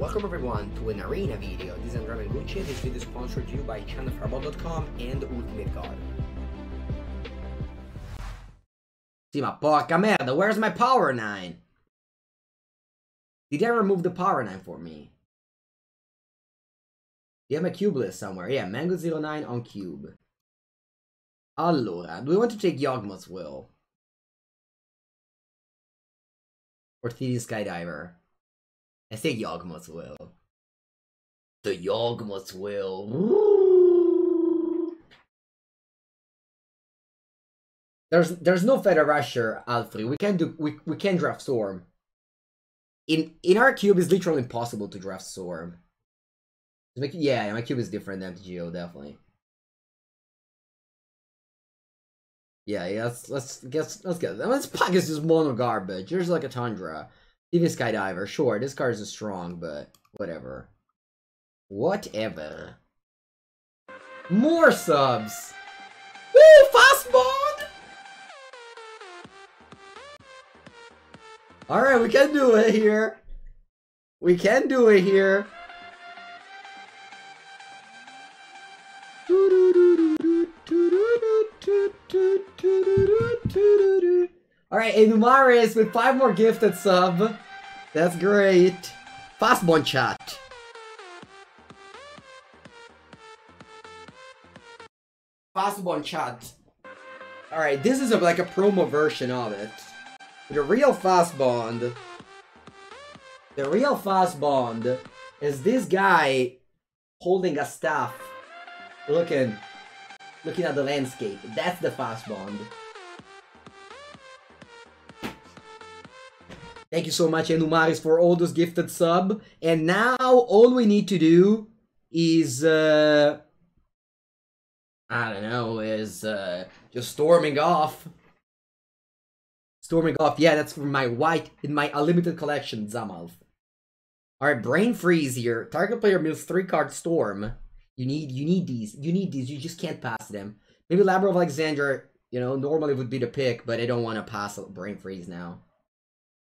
Welcome everyone to an arena video. This is Andrea Mengucci. This video is sponsored to you by channelfireball.com and Ultimate Guard. See my porca merda, where's my power 9? Did they remove the power 9 for me? You have my cube list somewhere. Yeah, Mengu09 on cube. Allora, do we want to take Yawgmoth's Will? Or Thieving Skydiver? I say Yawgmoth's Will. The Yawgmoth's Will. There's there's no Feather Rusher, Alfred. We can do we we can draft Storm. In in our cube it's literally impossible to draft Storm. Yeah, my cube is different than Geo, definitely. Yeah, yeah, let's let's guess let's get let's pocket this mono garbage. There's like a tundra. Even skydiver, sure, this card is strong, but whatever. Whatever. More subs! Woo! Fast! Alright, we can do it here. We can do it here. Alright, Enumaris with five more gifted sub. That's great. Fast one chat. Fast one chat. Alright, this is a, like a promo version of it. The real fast bond. The real fast bond is this guy holding a staff. Looking looking at the landscape. That's the fast bond. Thank you so much, Enumaris, for all those gifted sub. And now all we need to do is uh I don't know, is uh just storming off. Storming off. Yeah, that's from my white in my unlimited collection, Zamalf. Alright, brain freeze here. Target player mills three card storm. You need you need these. You need these. You just can't pass them. Maybe Library of Alexandria, you know, normally would be the pick, but I don't want to pass Brain Freeze now.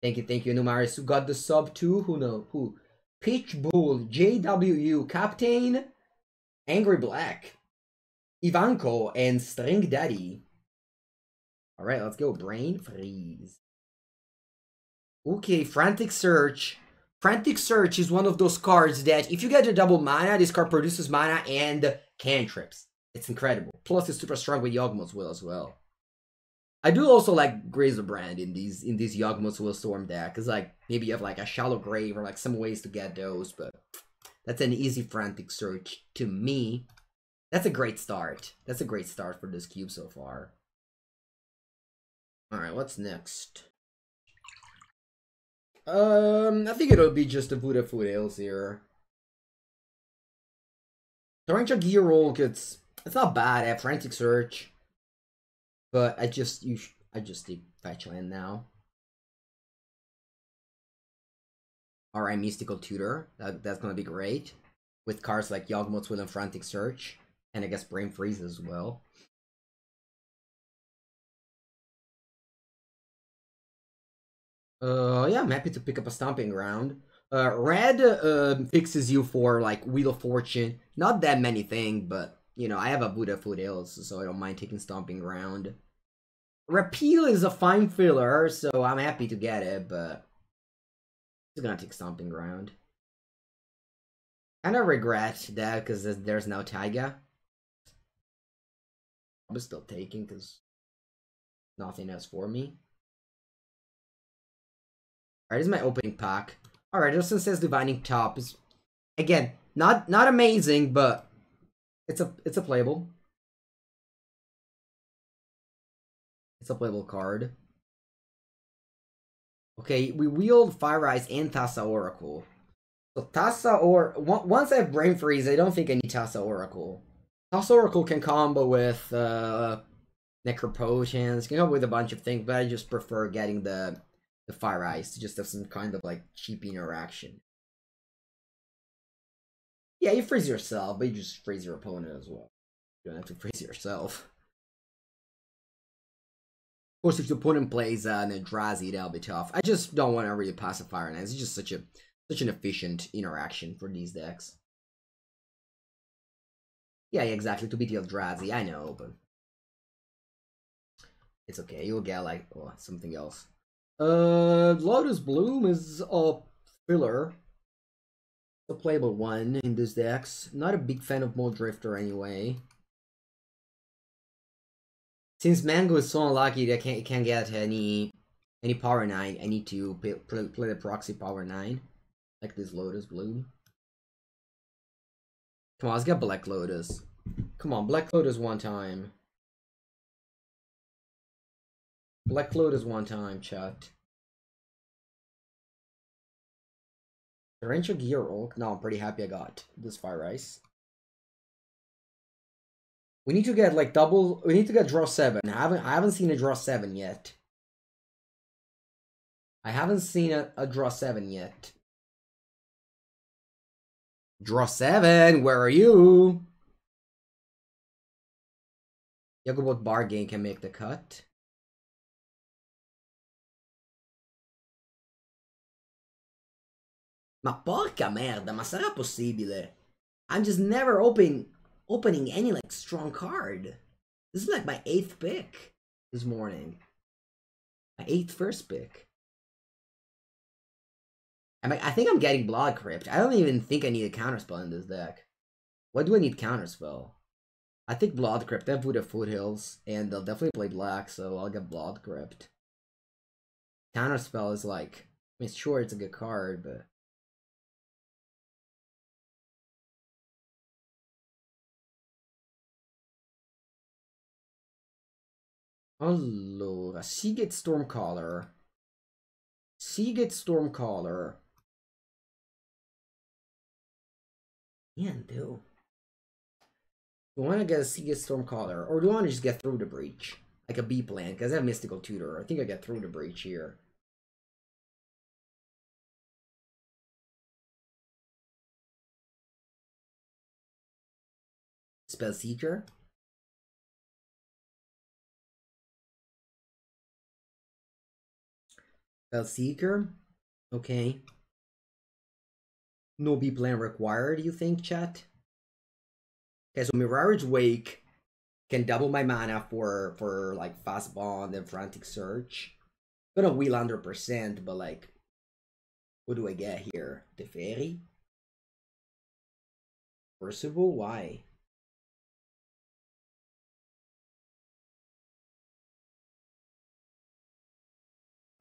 Thank you, thank you, Numaris. Who got the sub too? Who know? Who? Pitch Bull, JWU, Captain, Angry Black, Ivanko, and String Daddy. Alright, let's go. Brain Freeze. Okay, Frantic Search. Frantic Search is one of those cards that if you get a double mana, this card produces mana and cantrips. It's incredible. Plus it's super strong with Yawgmoth's Will as well. I do also like Razorbrand in these in these Yawgmoth's Will Storm deck, because like maybe you have like a shallow grave or like some ways to get those, but that's an easy frantic search to me. That's a great start. That's a great start for this cube so far. Alright, what's next? Um, I think it'll be just the Wooded Foothills here. Torrential Gearhulk gets it's not bad at Frantic Search. But I just you I just did fetch land now. Alright, Mystical Tutor. That, that's gonna be great. With cards like Yawgmoth's Will and Frantic Search. And I guess Brain Freeze as well. Uh, yeah, I'm happy to pick up a stomping ground. Uh, red uh, fixes you for like Wheel of Fortune. Not that many things, but you know, I have a Wooded Foothills, so I don't mind taking stomping ground. Repeal is a fine filler, so I'm happy to get it, but I'm gonna take stomping ground. Kinda regret that because there's no Taiga. I'm still taking because nothing else for me. Alright, this is my opening pack. Alright, Justin says Divining Top is again not not amazing, but it's a it's a playable. It's a playable card. Okay, we wield Fire Ice and Thassa's Oracle. So Tassa or once I have Brain Freeze, I don't think I need Thassa's Oracle. Thassa's Oracle can combo with uh, Necropotence, can combo with a bunch of things, but I just prefer getting the the Fire Ice to just have some kind of like cheap interaction. Yeah, you freeze yourself, but you just freeze your opponent as well. You don't have to freeze yourself. Of course, if your opponent plays uh, Eldrazi, that'll be tough. I just don't want to really pass a Fire Ice. It's just such a Such an efficient interaction for these decks. Yeah, exactly. To beat Eldrazi, I know, but it's okay. You'll get like oh, something else. Uh, Lotus Bloom is a filler. A playable one in this decks. Not a big fan of Muldrifter anyway. Since Mengu is so unlucky that can't, can't get any any power 9, I need to play, play, the proxy power 9. Like this Lotus Bloom. Come on, let's get Black Lotus. Come on, Black Lotus one time. Black Lotus one time, chat. Torrential Gearhulk. No, I'm pretty happy I got this Fire Ice. We need to get like double. We need to get draw seven. I haven't. I haven't seen a draw seven yet. I haven't seen a, a draw seven yet. Draw seven. Where are you? Yawgmoth's Bargain can make the cut. Ma porca merda, ma sarà possibile? I'm just never opening opening any like strong card. This is like my eighth pick this morning. My eighth first pick. I mean, I think I'm getting Blood Crypt. I don't even think I need a counterspell in this deck. What do I need counterspell? I think Blood Crypt, then put the Foothills, and they'll definitely play black, so I'll get Blood Crypt. Counterspell is like, I mean, sure, it's a good card, but Allora, Seagate Stormcaller. Seagate Stormcaller. Niente. Oh. Do you want to get a Seagate Stormcaller, or do you want to just get through the breach? Like a B plan, because I have Mystical Tutor. I think I get through the breach here. Spellseeker? Seeker. Okay. No B plan required, you think, chat? Okay, so Mirari's Wake can double my mana for for like fast bond and frantic search. gonna wheel hundred percent, but like what do I get here? The fairy? Percival? Why?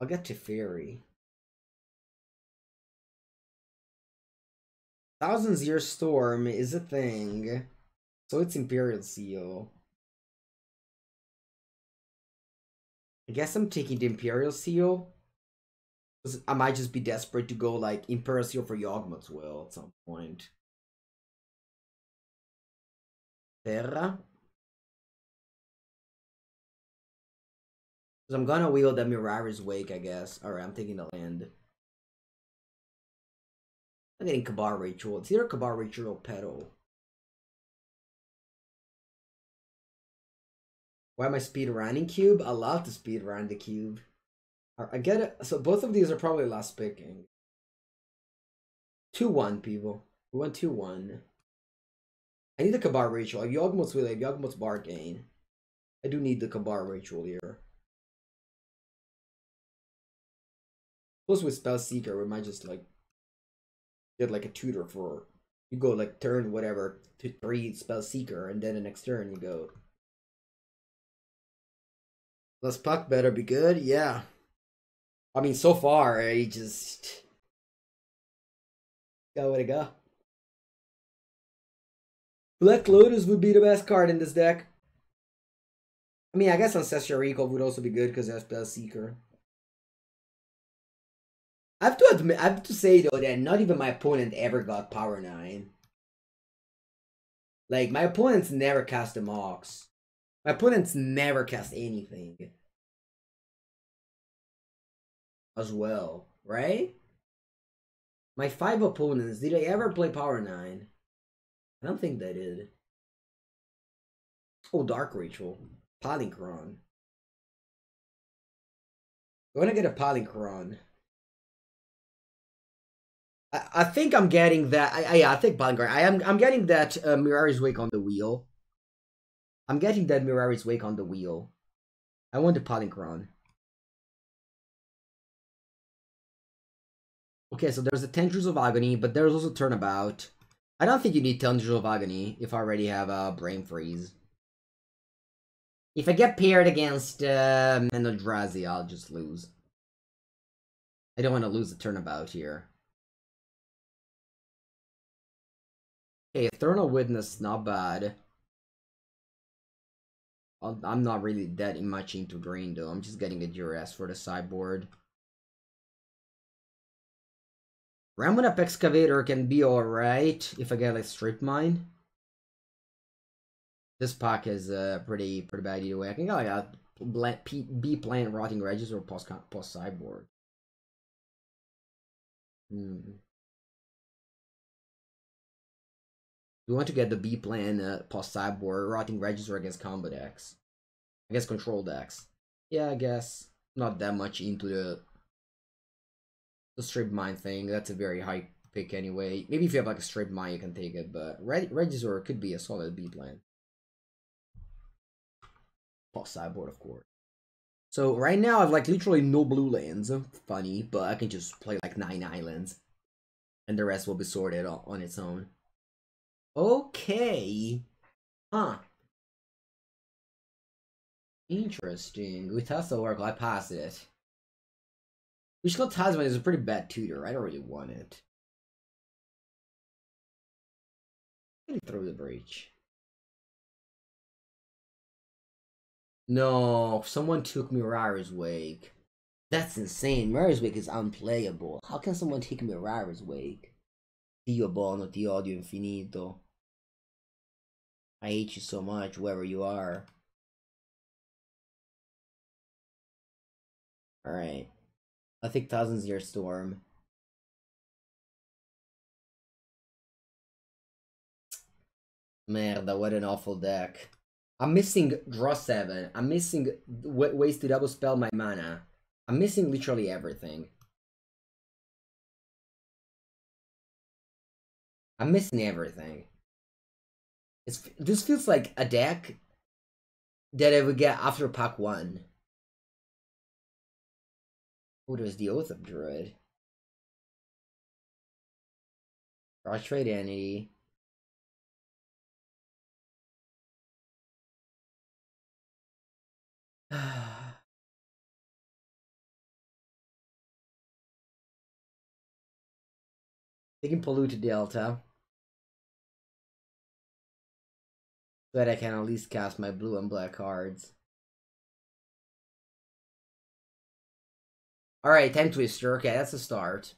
I'll get to Fairy. Thousands Year Storm is a thing. So it's Imperial Seal. I guess I'm taking the Imperial Seal. I might just be desperate to go like Imperial Seal for Yawgmoth's Will at some point. Terra. Because I'm gonna wield the Mirari's Wake, I guess. Alright, I'm taking the land. I'm getting Cabal Ritual. It's either Cabal Ritual Petal. Why am I speed running cube? I love to speed run the cube. I get it. So both of these are probably last picking. 2-1, people. We went 2-1. I need the Cabal Ritual. Yawgmoth's Will, Yawgmoth's Bargain. I do need the Cabal Ritual here. Plus with Spell Seeker, we might just like get like a tutor for you go like turn whatever to three Spell Seeker, and then the next turn you go. Plus puck better be good, yeah. I mean, so far eh, I just got way to go. Black Lotus would be the best card in this deck. I mean, I guess Ancestral Recall would also be good because that's Spell Seeker. I have to admit, I have to say though that not even my opponent ever got power nine. Like my opponents never cast the Mox. My opponents never cast anything. As well, right? My five opponents, did I ever play power nine? I don't think they did. Oh, Dark Ritual. Palinchron. I want to get a Palinchron. I, think I'm getting that. I, I, yeah, I think Vanguard. I am. I'm getting that uh, Mirari's Wake on the wheel. I'm getting that Mirari's Wake on the wheel. I want the Palinchron. Okay, so there's a Tendrils of Agony, but there's also Turnabout. I don't think you need Tendrils of Agony if I already have a Brain Freeze. If I get paired against uh, Eldrazi, I'll just lose. I don't want to lose the turnabout here. Okay, Eternal Witness, not bad. I'm not really that much into green though. I'm just getting a duress for the sideboard. Ramunap Excavator can be alright if I get like Strip Mine. This pack is uh, pretty pretty bad either way. I can get like a B plant Rotting Regisaur or post, post sideboard. Hmm. We want to get the B plan uh, post sideboard, Rotting Regisaur against combo decks. Against control decks. Yeah, I guess. Not that much into the the strip mine thing. That's a very high pick anyway. Maybe if you have like a strip mine, you can take it, but Reg Regisaur could be a solid B plan. Post sideboard, of course. So right now I've like literally no blue lands. Funny, but I can just play like nine islands. And the rest will be sorted on its own. Okay. Huh. Interesting. With Tesla Oracle, I passed it. Wishclaw Talisman is a pretty bad tutor. I don't really want it. Throw the breach. No, someone took Mirari's Wake. That's insane. Mirari's Wake is unplayable. How can someone take Mirari's Wake? Dio bono, ti odio infinito. I hate you so much, wherever you are. Alright. I think Thousands Year Storm. Merda, what an awful deck. I'm missing draw 7. I'm missing ways to double spell my mana. I'm missing literally everything. I'm missing everything. It's, this feels like a deck that I would get after pack 1. Oh, there's the Oath of Druid. Trade Entity. they can Polluted Delta. So that I can at least cast my blue and black cards. Alright, Time Twister. Okay, that's a start.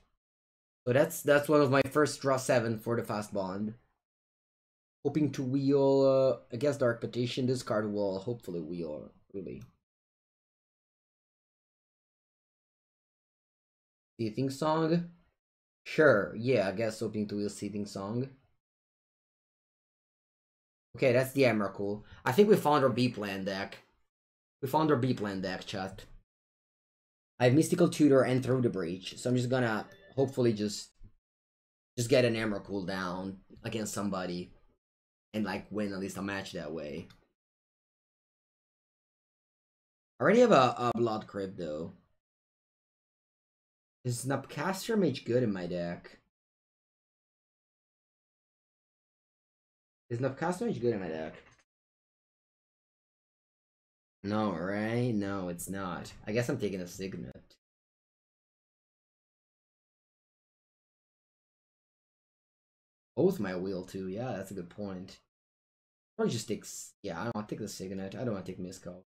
So that's that's one of my first draw seven for the fast bond. Hoping to wheel uh, against Dark Petition. This card will hopefully wheel, really. Seething Song? Sure, yeah, I guess hoping to wheel Seething Song. Okay, that's the Emrakul. I think we found our B-plan deck. We found our B-plan deck, chat. I have Mystical Tutor and Through the Breach, so I'm just gonna hopefully just just get an Emrakul down against somebody and like win at least a match that way. I already have a, a Blood Crypt though. Is Snapcaster Mage good in my deck? Is Snapcaster Mage good in my deck? No, right? No, it's not. I guess I'm taking a Signet. Both my wheel too. Yeah, that's a good point. Probably just take, Yeah, I don't want take the Signet. I don't want to take Miscall.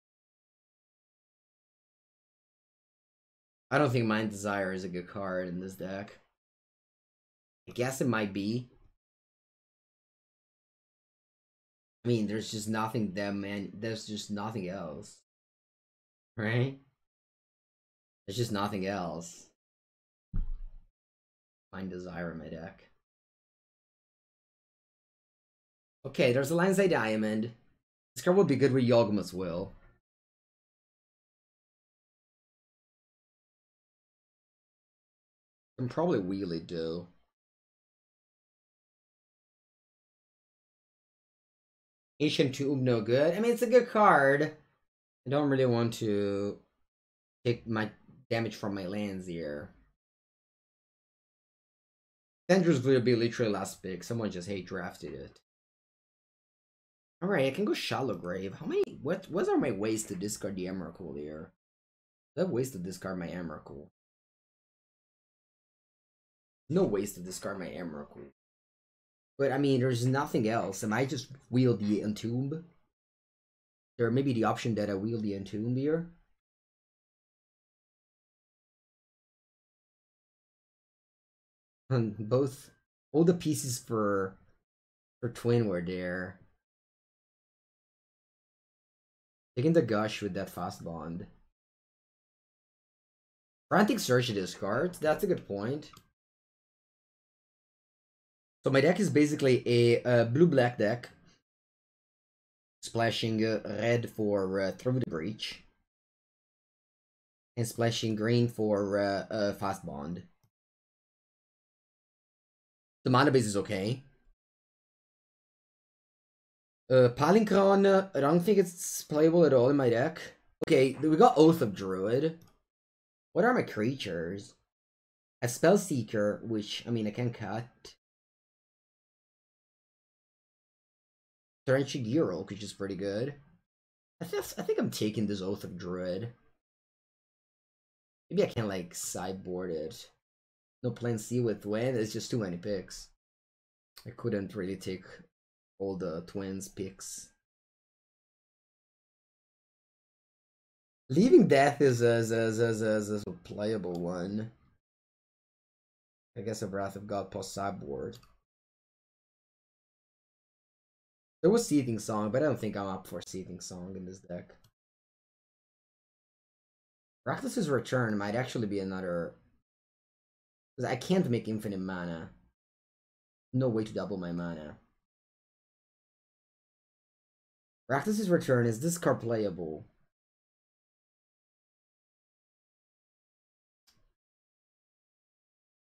I don't think Mind Desire is a good card in this deck. I guess it might be. I mean, there's just nothing that man. There's just nothing else, right? There's just nothing else. Mind Desire in my deck. Okay, there's a Eye Diamond. This card would be good with Yawgmoth's Will. I'm probably wheelie do. Ancient Tomb, no good. I mean, it's a good card. I don't really want to take my damage from my lands here. Dangerous will be literally last pick. Someone just hate drafted it. Alright, I can go Shallow Grave. How many what what are my ways to discard the Emrakul here? I have ways to discard my Emrakul. No ways to discard my Emrakul. But I mean there's nothing else. Am I just wield the Entomb? There may be the option that I wield the Entomb here. And both all the pieces for for twin were there. Taking the gush with that fast bond. Frantic search discards. That's a good point. So my deck is basically a, a blue-black deck. Splashing uh, red for uh, Through the Breach. And splashing green for uh, uh, Fast Bond. The mana base is okay. Uh, Palinchron, I don't think it's playable at all in my deck. Okay, we got Oath of Druid. What are my creatures? A Spellseeker, which, I mean, I can cut. Torrential Gearhulk, which is pretty good. I, th I think I'm taking this Oath of Druid. Maybe I can, like, sideboard it. No plan C with Win, it's just too many picks. I couldn't really take all the twins picks. Living Death is a, is a, is a, is a playable one. I guess a Wrath of God plus sideboard. There was Seething Song, but I don't think I'm up for Seething Song in this deck. Rakdos' Return might actually be another... Because I can't make infinite mana. No way to double my mana. Rakdos' Return, is this card playable?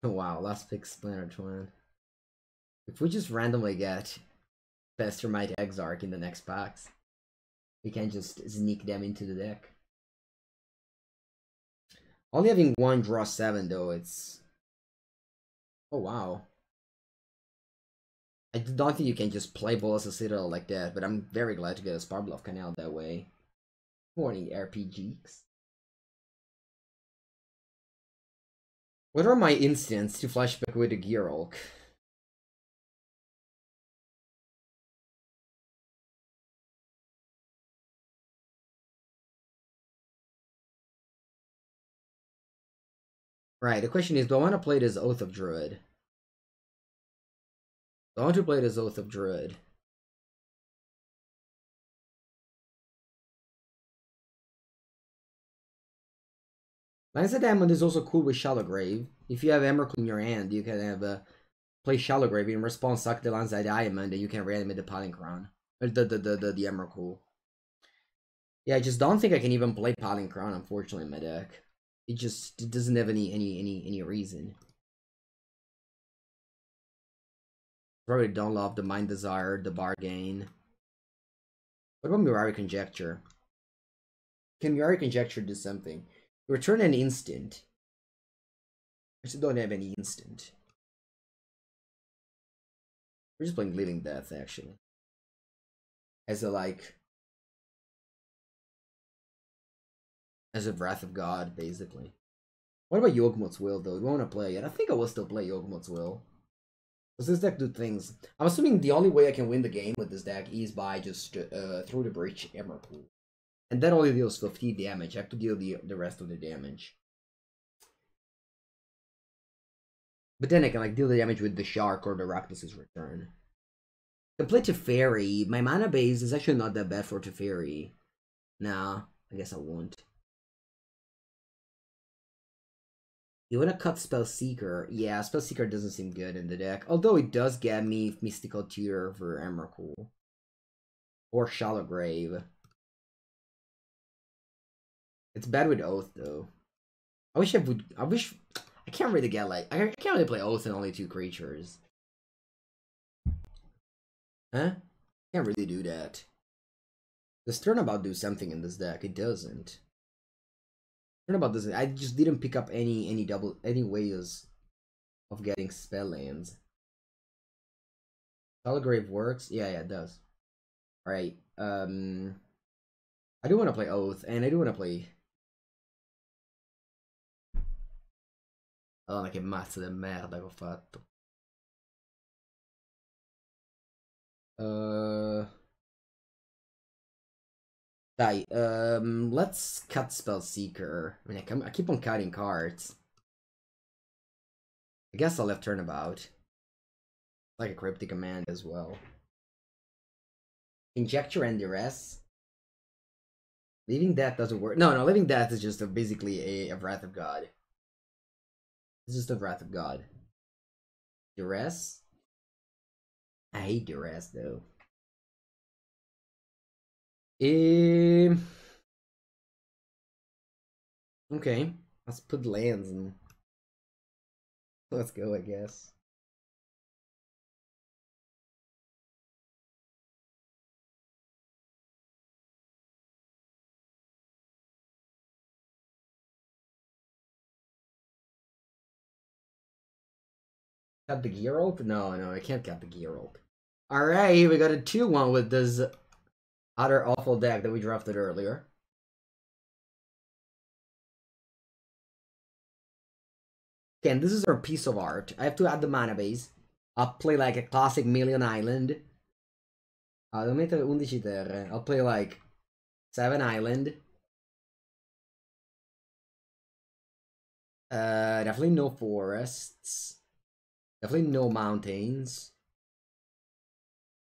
Oh, wow, last pick Splinter Twin. If we just randomly get Pestermite Exarch in the next packs, we can just sneak them into the deck. Only having one draw seven though, it's... Oh wow. I don't think you can just play Bolas of Citadel like that, but I'm very glad to get a Spirebluff Canal that way. Morning, RPGs. What are my instants to flashback with the Gearhulk? Right, the question is, do I want to play this Oath of Druid? Do I want to play this Oath of Druid. Lion's Eye Diamond is also cool with Shallow Grave. If you have Emrakul in your hand, you can have a play Shallow Grave in response suck the Lion's Eye Diamond and you can reanimate the Palinchron. Or uh, the the the the, the Emrakul. Yeah, I just don't think I can even play Palinchron, unfortunately, in my deck. It just it doesn't have any any any any reason. Probably don't love the Mind Desire, the Bargain. What about Mirari Conjecture? Can Mirari Conjecture do something? Return an instant. I still don't have any instant. We're just playing Living Death, actually. As a, like... As a Wrath of God, basically. What about Yawgmoth's Will, though? Do I want to play it? I think I will still play Yawgmoth's Will. Does this deck do things? I'm assuming the only way I can win the game with this deck is by just uh, through the breach Emrakul. And that only deals 50 damage. I have to deal the, the rest of the damage. But then I can like deal the damage with the Shark or the Rakdos' Return. I can Teferi. My mana base is actually not that bad for Teferi. Nah, I guess I won't. You wanna cut Spellseeker? Yeah, Spellseeker doesn't seem good in the deck. Although it does get me Mystical Tutor for Emrakul. Or Shallow Grave. It's bad with Oath though. I wish I would I wish I can't really get like I can't really play Oath and only two creatures. Huh? Can't really do that. Does Turnabout do something in this deck? It doesn't. Turnabout doesn't. I just didn't pick up any any double any ways of getting spell lands. Grave works? Yeah, yeah, it does. Alright. Um I do want to play Oath, and I do want to play Madonna che mazzo di merda che ho fatto. Uh... Dai, um, let's cut Spell Seeker. I mean, I, I keep on cutting cards. I guess I'll have Turnabout. Like a Cryptic Command as well. Conjecture and Duress. Living Death doesn't work. No, no, Living Death is just a, basically a, a Wrath of God. It's just the Wrath of God. Duress? I hate Duress though. Um, okay, let's put lands and let's go, I guess. Got the Geralt? No, no, I can't get the Geralt. Alright, we got a 2-1 with this other awful deck that we drafted earlier. Okay, and this is our piece of art. I have to add the mana base. I'll play like a classic Million Island. Uh, devo mettere 11 terre. I'll play like 7 Island. Uh, definitely no forests. Definitely no mountains.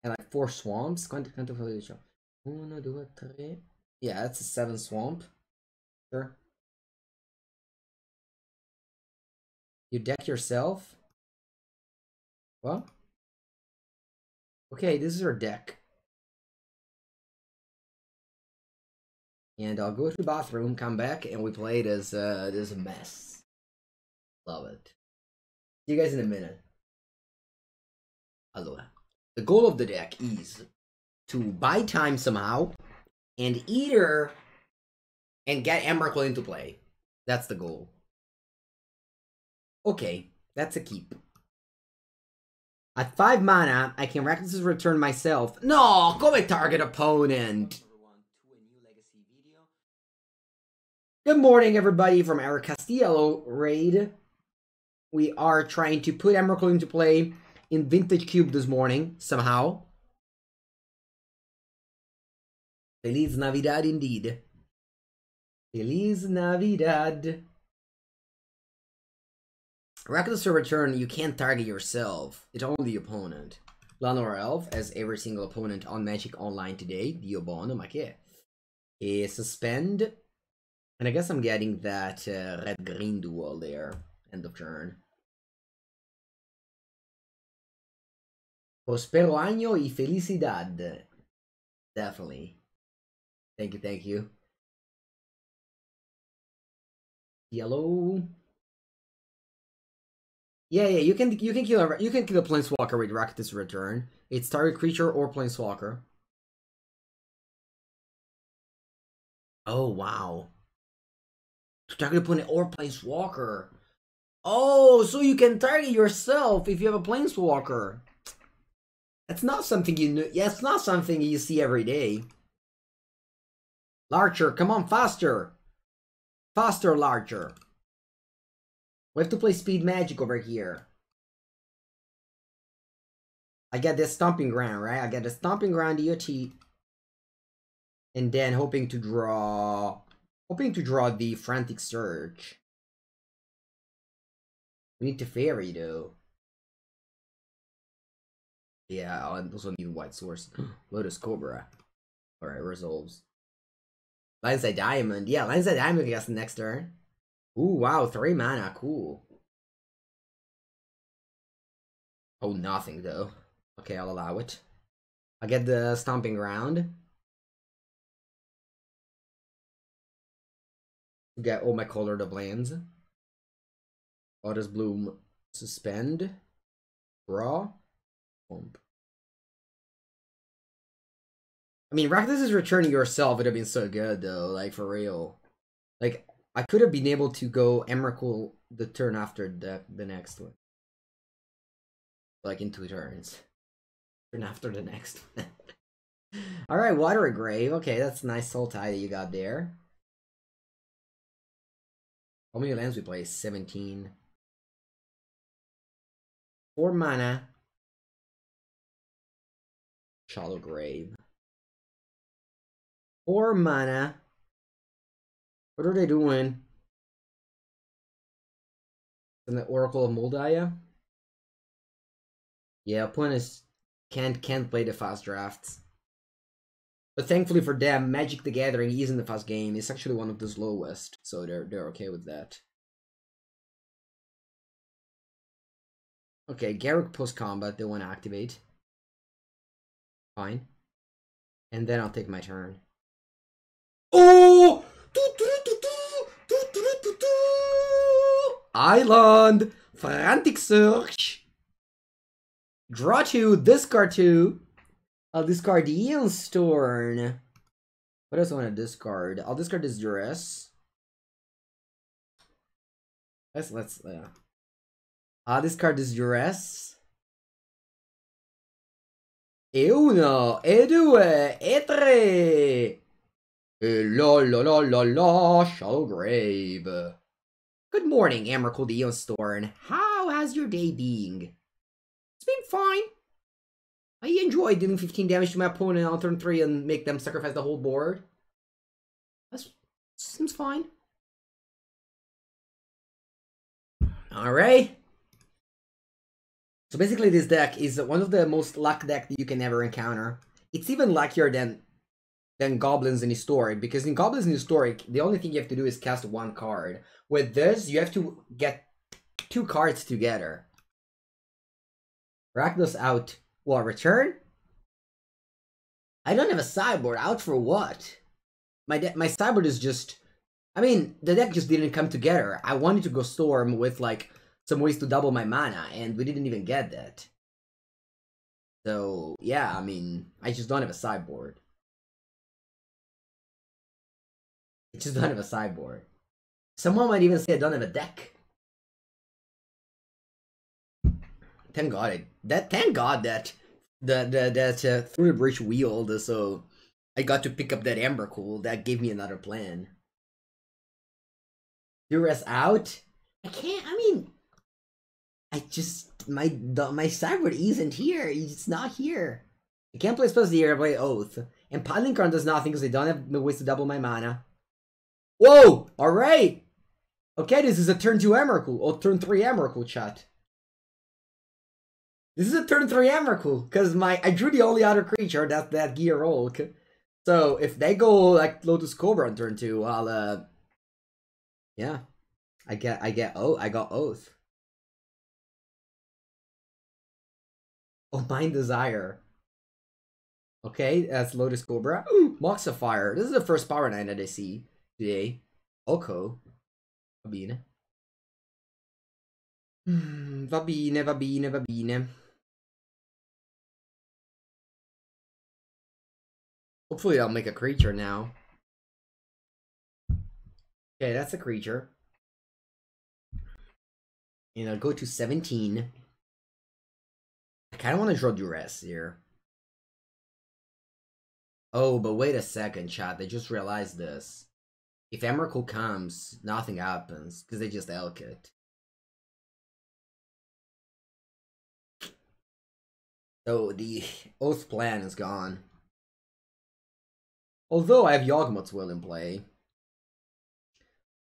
And like four swamps. Quanto, quanto? Uno, due, tre. Yeah, that's a seven swamp. Sure. You deck yourself? What? Okay, this is our deck. And I'll go to the bathroom, come back, and we play as, uh, a mess. Love it. See you guys in a minute. Allora, the goal of the deck is to buy time somehow and either and get Emrakul into play. That's the goal. Okay, that's a keep. At 5 mana, I can recklessly return myself. No, go with target opponent. Good morning, everybody, from our Castillo raid we are trying to put Emrakul into play in Vintage Cube this morning, somehow. Feliz Navidad indeed. Feliz Navidad. Reckless return, you can't target yourself. It's only the opponent. Llanowar Elf, as every single opponent on Magic Online today. Dio buono, ma che? E suspend. And I guess I'm getting that uh, red-green duel there. End of turn. Prospero año y felicidad. Definitely. Thank you, thank you. Yellow. Yeah, yeah, you can you can kill a you can kill a planeswalker with Rakdos Return. It's target creature or planeswalker. Oh wow. Target opponent or planeswalker. Oh, so you can target yourself if you have a planeswalker. That's not something you know. Yeah, it's not something you see every day. Larcher, come on, faster! Faster, Larcher. We have to play speed magic over here. I get this stomping ground, right? I get the stomping ground EOT. And then hoping to draw hoping to draw the frantic search. We need to fairy though. Yeah, I also need white source. Lotus Cobra. Alright, resolves. Lion's Eye Diamond. Yeah, Lion's Eye Diamond I guess next turn. Ooh, wow, three mana, cool. Oh, nothing though. Okay, I'll allow it. I get the Stomping Ground. Get all my colored of lands. Lotus Bloom Suspend. Pump. I mean, Rakdos returning yourself would have been so good though, like for real. Like I could have been able to go Emrakul the turn after the the next one. Like in two turns. Turn after the next one. Alright, Watery Grave. Okay, that's a nice soul tie that you got there. How many lands we play? 17. 4 mana. Shallow Grave. 4 mana. What are they doing? In the Oracle of Mul Daya? Yeah, opponents can't can't play the fast drafts. But thankfully for them, Magic the Gathering isn't the fast game. It's actually one of the slowest, so they're they're okay with that. Okay, Garrick post combat, they want to activate. Fine. And then I'll take my turn. Oh! Island! Frantic Search! Draw two, discard two. I'll uh, discard the Aeon Storm. What else I want to discard? I'll discard this Duress. Let's, let's, yeah. I'll discard this Duress. E uno, e due, e tre. La la la la la, Shallow Grave. Good morning, Emrakul the How has your day been? It's been fine. I enjoy doing 15 damage to my opponent on turn 3 and make them sacrifice the whole board. That seems fine. Alright. So basically this deck is one of the most luck deck that you can ever encounter. It's even luckier than than Goblins in Historic, because in Goblins in Historic, the only thing you have to do is cast one card. With this, you have to get two cards together. Rakdos out. What, return? I don't have a sideboard. Out for what? My my sideboard is just... I mean, the deck just didn't come together. I wanted to go Storm with, like, some ways to double my mana, and we didn't even get that. So, yeah, I mean, I just don't have a sideboard. I just don't have a sideboard. Someone might even say I don't have a deck. Thank God, that. Thank God that that that that uh, through the bridge wheeled, so I got to pick up that Emrakul. That gave me another plan. Duress out. I can't. I mean, I just my my sideboard isn't here. It's not here. I can't play spells the air. Play Oath, and Palinchron does nothing because I don't have no ways to double my mana. Whoa! All right. Okay, this is a turn two Emrakul or turn three Emrakul chat. This is a turn three Emrakul because my I drew the only other creature that that gear Hulk. So if they go like Lotus Cobra on turn two, I'll uh yeah, I get I get oh I got Oath. Oh, Mind Desire. Okay, that's Lotus Cobra. Ooh, Moxifier. This is the first power nine that I see today. Oko. Va bene. Mm, va bene, va bene, va bene. Hopefully I'll make a creature now. Okay, that's a creature. And I'll go to 17. I kind of want to draw Duress here. Oh, but wait a second, chat. They just realized this. If Emrakul comes, nothing happens, because they just elk it. So the Oath plan is gone. Although I have Yawgmoth's Will in play.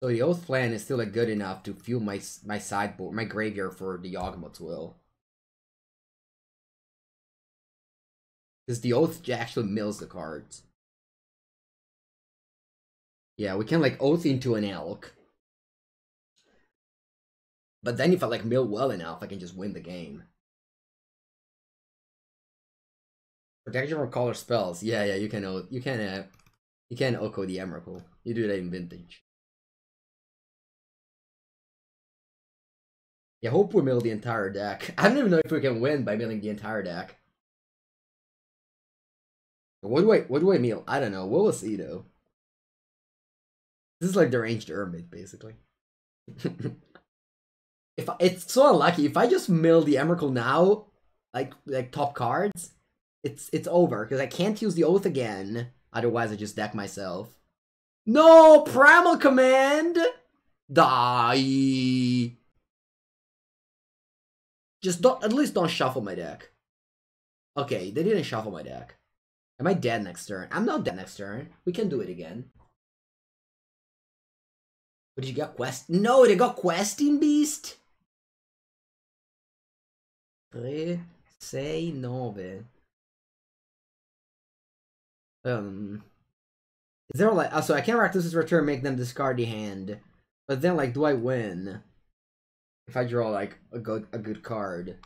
So the Oath plan is still like, good enough to fuel my my sideboard, my graveyard for the Yawgmoth's Will. Because the Oath actually mills the cards. Yeah, we can like Oath into an Elk. But then if I like mill well enough, I can just win the game. Protection from color spells. Yeah, yeah, you can you can uh, you can Oko the Emrakul. You do that in vintage. Yeah, hope we mill the entire deck. I don't even know if we can win by milling the entire deck. What do I what do I meal? I don't know. We'll see though. This is like the ranged hermit, basically. if I, it's so unlucky, if I just mill the Emrakul now, like like top cards, it's it's over because I can't use the oath again. Otherwise, I just deck myself. No primal command. Die. Just don't. At least don't shuffle my deck. Okay, they didn't shuffle my deck. Am I dead next turn? I'm not dead next turn. We can do it again. What did you get? Quest? No, they got Questing Beast? Sei, nove. Um... Is there like... Also, I can't Rakdos' return make them discard the hand. But then, like, do I win? If I draw, like, a good, a good card.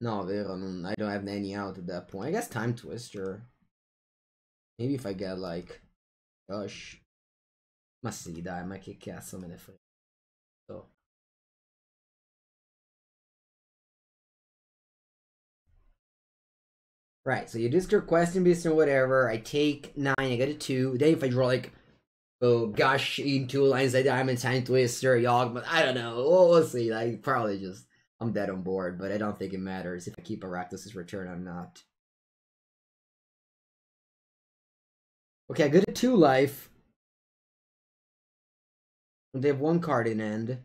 No, I don't have any out at that point. I guess Time Twister. Maybe if I get like... Gosh. Ma sì, dai, ma che cazzo me ne frega. So. Right, so you just discard Questing Beast and whatever. I take 9, I get a 2. Then if I draw like... Oh gosh, in two lines, I Diamond Time Twister, Yogg, but I don't know. We'll, we'll see. Like, probably just I'm dead on board, but I don't think it matters if I keep Rakdos' return or not. Okay, I get a two life. They have one card in hand.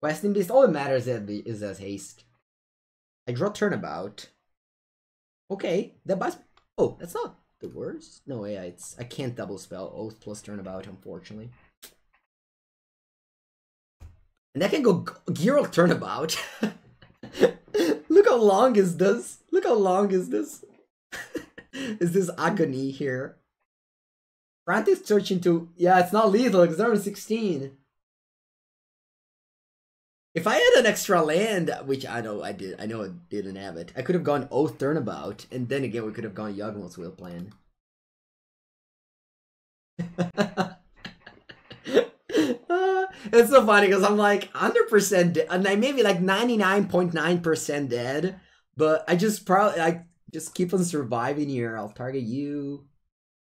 Questing Beast, all that matters is as haste. I draw turnabout. Okay, that buys. Oh, that's not the worst. No, yeah, it's I can't double spell Oath plus turnabout, unfortunately. And that can go Geralt turnabout. Look how long is this? Look how long is this? is this agony here? Frantic searching to yeah, it's not lethal because they're 16. If I had an extra land, which I know I did, I know I didn't have it, I could have gone Oath Turnabout, and then again we could have gone Yawgmoth's Wheel Plan. it's so funny because I'm like 100% dead, and I maybe like 99.9% dead, but I just probably I just keep on surviving here. I'll target you,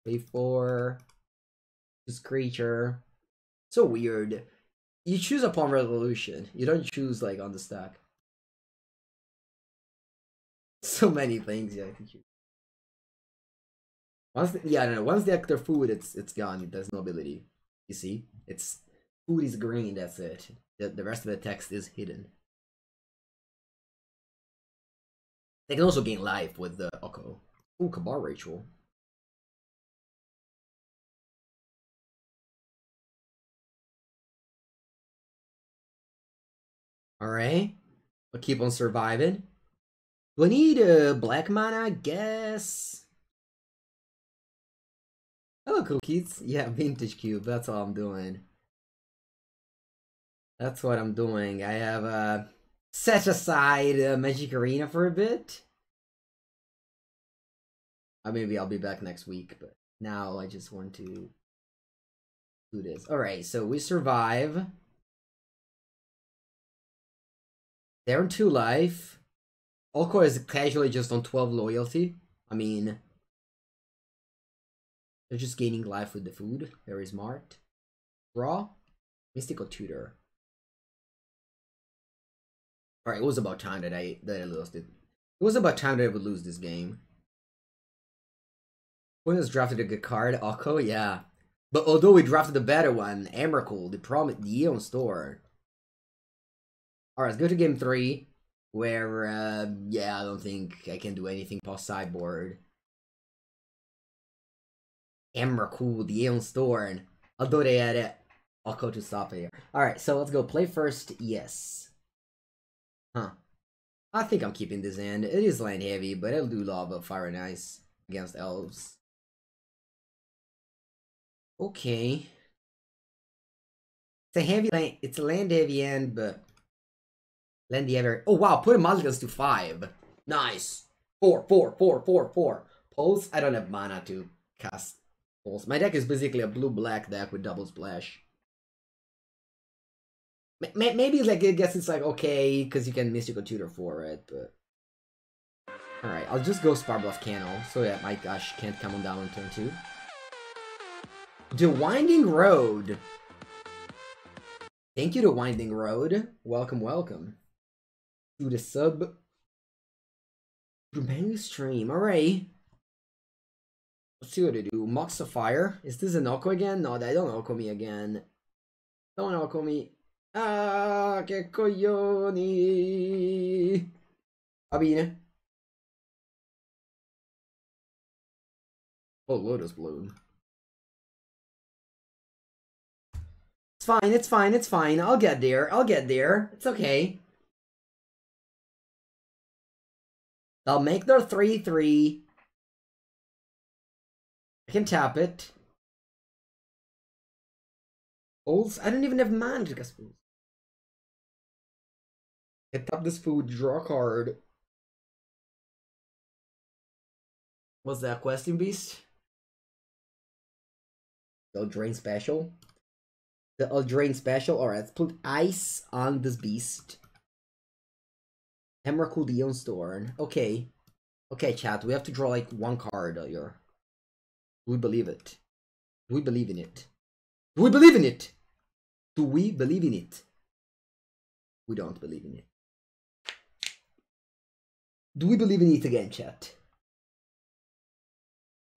pay for this creature. So weird. You choose upon resolution. You don't choose like on the stack. So many things, yeah. I can choose. Once, the, yeah, I don't know. Once they act their food, it's it's gone. There's no ability. You see, it's Food is green, that's it. The, the rest of the text is hidden. They can also gain life with the Oko. Ooh, Cabal Ritual. Alright. I'll keep on surviving. Do I need a black mana? I guess. Hello, Cookies. Yeah, Vintage Cube. That's all I'm doing. That's what I'm doing. I have uh, set aside uh, Magic Arena for a bit. Uh, maybe I'll be back next week, but now I just want to do this. Alright, so we survive. They're on 2 life. Oko is casually just on 12 loyalty. I mean, they're just gaining life with the food. Very smart. Raw. Mystical Tutor. Alright, it was about time that I that I lost it. It was about time that I would lose this game. When was drafted a good card? Oko, yeah. But although we drafted a better one, Emrakul, the promise the Aeon Store. Alright, let's go to game three. Where uh yeah, I don't think I can do anything past sideboard. Emrakul, the Aeons Torn. Although they had it. I'll go to stop here. Alright, so let's go play first, yes. Huh. I think I'm keeping this end. It is land heavy, but it'll do lava, fire and ice against elves. Okay. It's a heavy land. It's a land heavy end, but land heavy. Oh wow! Put a mulligans to five. Nice. Four, four, four, four, four. Pulse. I don't have mana to cast pulse. My deck is basically a blue black deck with double splash. Maybe like I guess it's like okay because you can mystical tutor for it, but Alright, I'll just go Spirebluff Canal, so that my gosh can't come on down on turn 2. The Winding Road. Thank you to Winding Road. Welcome, welcome. To the sub. To stream. Alright. Let's see what they do. Mox of Fire. Is this an Oko again? No, they don't Oko me again. Don't Oko me. Ah, che coglioni. Va bene. Oh, Lotus Bloom. It's fine, it's fine, it's fine. I'll get there. I'll get there. It's okay. They'll make their 3-3. I can tap it. Fools? I don't even have mana to guess fools. I tap this food, draw a card. What's that Questing Beast? The drain special. The drain special. Alright, let's put ice on this beast. Emrakul the Storm. Okay. Okay, chat. We have to draw like one card uh, here. Do we believe it? Do we believe in it? Do we believe in it? Do we believe in it? We don't believe in it. Do we believe in it again, chat?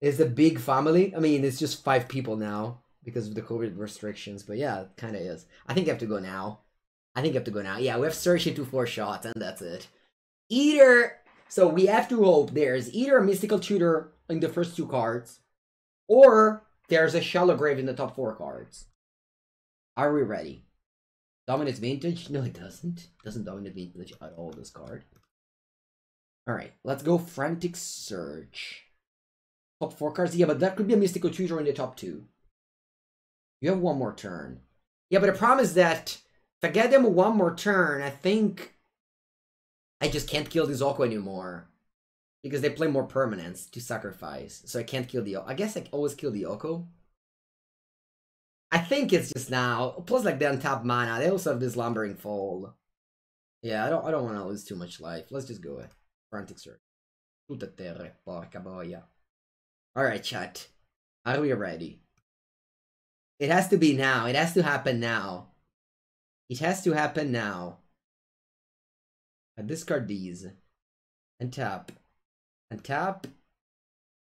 It's a big family. I mean, it's just five people now because of the COVID restrictions. But yeah, it kind of is. I think I have to go now. I think I have to go now. Yeah, we have Search into four shots, and that's it. Either so we have to hope there's either a mystical tutor in the first two cards, or there's a shallow grave in the top four cards. Are we ready? Dominate Vintage? No, it doesn't. Doesn't dominate Vintage at all, this card. Alright, let's go Frantic Search. Top four cards? Yeah, but that could be a Mystical Tutor in the top two. You have one more turn. Yeah, but the problem is that if I get them one more turn, I think I just can't kill the Oko anymore. Because they play more permanents to sacrifice. So I can't kill the I guess I always kill the Oko. I think it's just now. Plus like they untap mana. They also have this lumbering fall. Yeah, I don't I don't want to lose too much life. Let's just go with Frantic Search. Tutta terra, porca boia. Alright, chat. Are we ready? It has to be now. It has to happen now. It has to happen now. I discard these. And tap. And tap.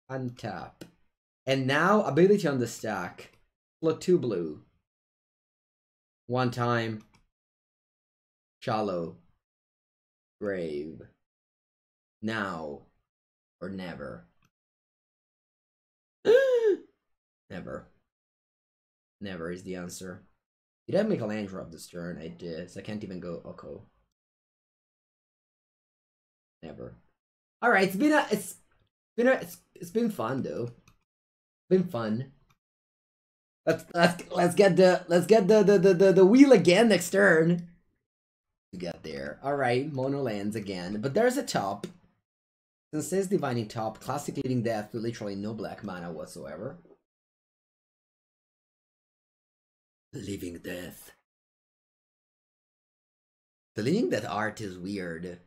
And tap. And now, ability on the stack. Float 2 blue. One time. Shallow. Grave. Now. Or never. never. Never is the answer. Did I Michelangelo up this turn? I did, so I can't even go Oko. Never. All right, it's been a it's been a it's, it's been fun though. It's been fun. Let's let's let's get the let's get the the the the, wheel again next turn. To get there. All right, mono lands again, but there's a top. Since it's divining top, classic Living Death with literally no black mana whatsoever. Living death. The living death art is weird.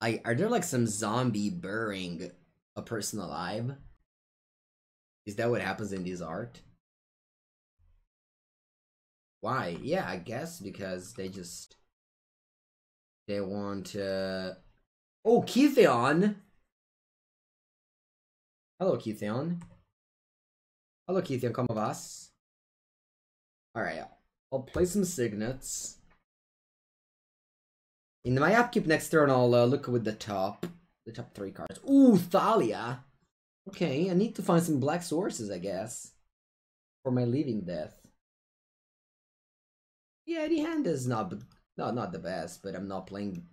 I are there like some zombie burying a person alive? Is that what happens in this art? Why? Yeah, I guess because they just they want to. Oh, Kytheon. Hello, Kytheon. Hello, Kytheon. Come with us. All right, I'll play some signets. In my upkeep next turn, I'll uh, look with the top, the top three cards. Ooh, Thalia. Okay, I need to find some black sources, I guess, for my Living Death. Yeah, the hand is not not not the best, but I'm not playing,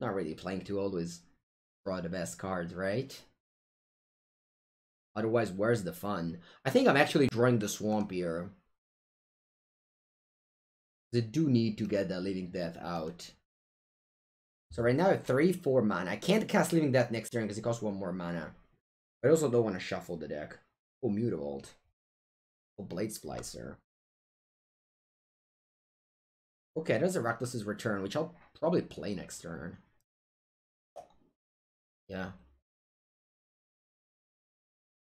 not really playing to always draw the best cards, right? Otherwise, where's the fun? I think I'm actually drawing the swamp here. They do need to get that Living Death out. So right now 3, 4 mana. I can't cast Living Death next turn because it costs 1 more mana. I also don't want to shuffle the deck. Oh, Mutavault. Oh, Blade Splicer. Okay, there's a Rakdos's Return, which I'll probably play next turn. Yeah.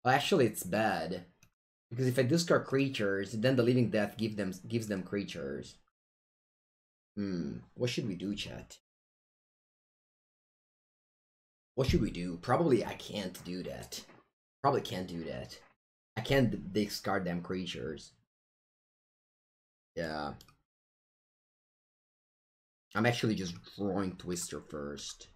Well, actually, it's bad. Because if I discard creatures, then the Living Death give them gives them creatures. Hmm, what should we do, chat? What should we do? Probably I can't do that. Probably can't do that. I can't discard them creatures. Yeah. I'm actually just drawing Twister first.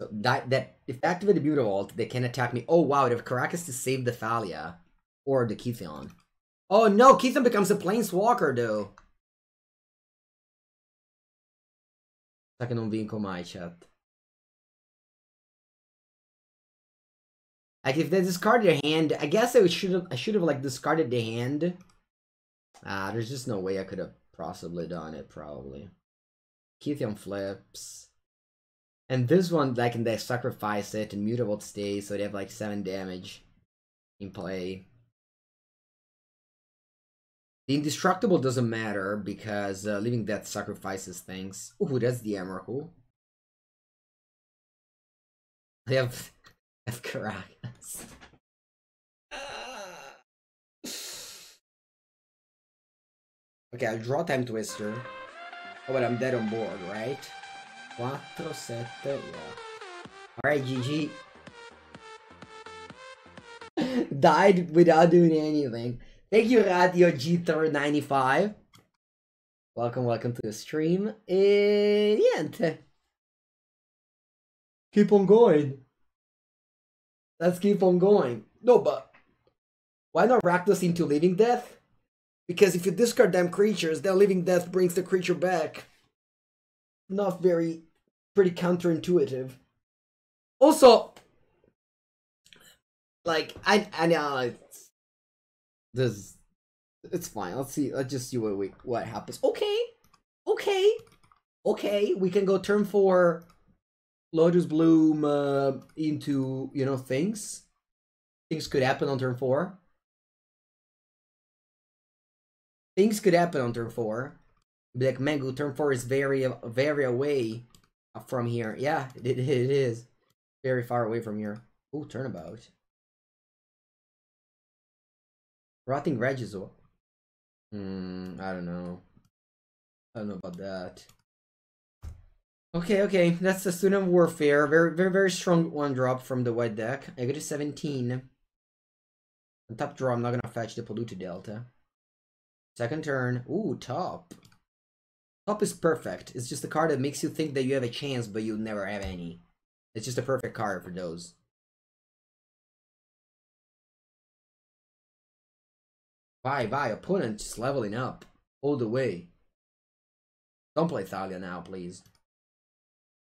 So that, that if they activate the Mutavault, they can attack me. Oh wow, they have Karakas to save the Thalia. Or the Kytheon. Oh no, Kytheon becomes a Planeswalker though. Sa non vinco mai, chat. Like if they discarded a hand, I guess I should have I should have like discarded the hand. Ah, there's just no way I could have possibly done it, probably. Kytheon flips. And this one, like, they sacrifice it and Mutavault stays, so they have like 7 damage in play. The Indestructible doesn't matter because uh, Living Death sacrifices things. Ooh, that's the Emrakul. They have, have okay, I'll draw Time Twister. Oh, but I'm dead on board, right? 4, 7, yeah. Alright, GG. Died without doing anything. Thank you, Radio G395. Welcome, welcome to the stream. E niente. Keep on going. Let's keep on going. No, but why not Rakdos into Living Death? Because if you discard them creatures, then Living Death brings the creature back not very pretty counterintuitive. Also, like I I know it's this it's fine. Let's see. Let's just see what we what happens. Okay, okay, okay. We can go turn four. Lotus Bloom uh, into you know things. Things could happen on turn four. Things could happen on turn four. Black Mango, turn 4 is very, very away from here. Yeah, it, it is. Very far away from here. Oh, turnabout. Rotting Regisaur. Hmm, I don't know. I don't know about that. Okay, okay, that's the Student Warfare. Very, very, very strong one drop from the white deck. I got a 17. On top draw, I'm not gonna fetch the Polluted Delta. Second turn. Ooh, top. Top is perfect. It's just a card that makes you think that you have a chance, but you never have any. It's just a perfect card for those. Bye, bye. Opponent just leveling up. All the way. Don't play Thalia now, please.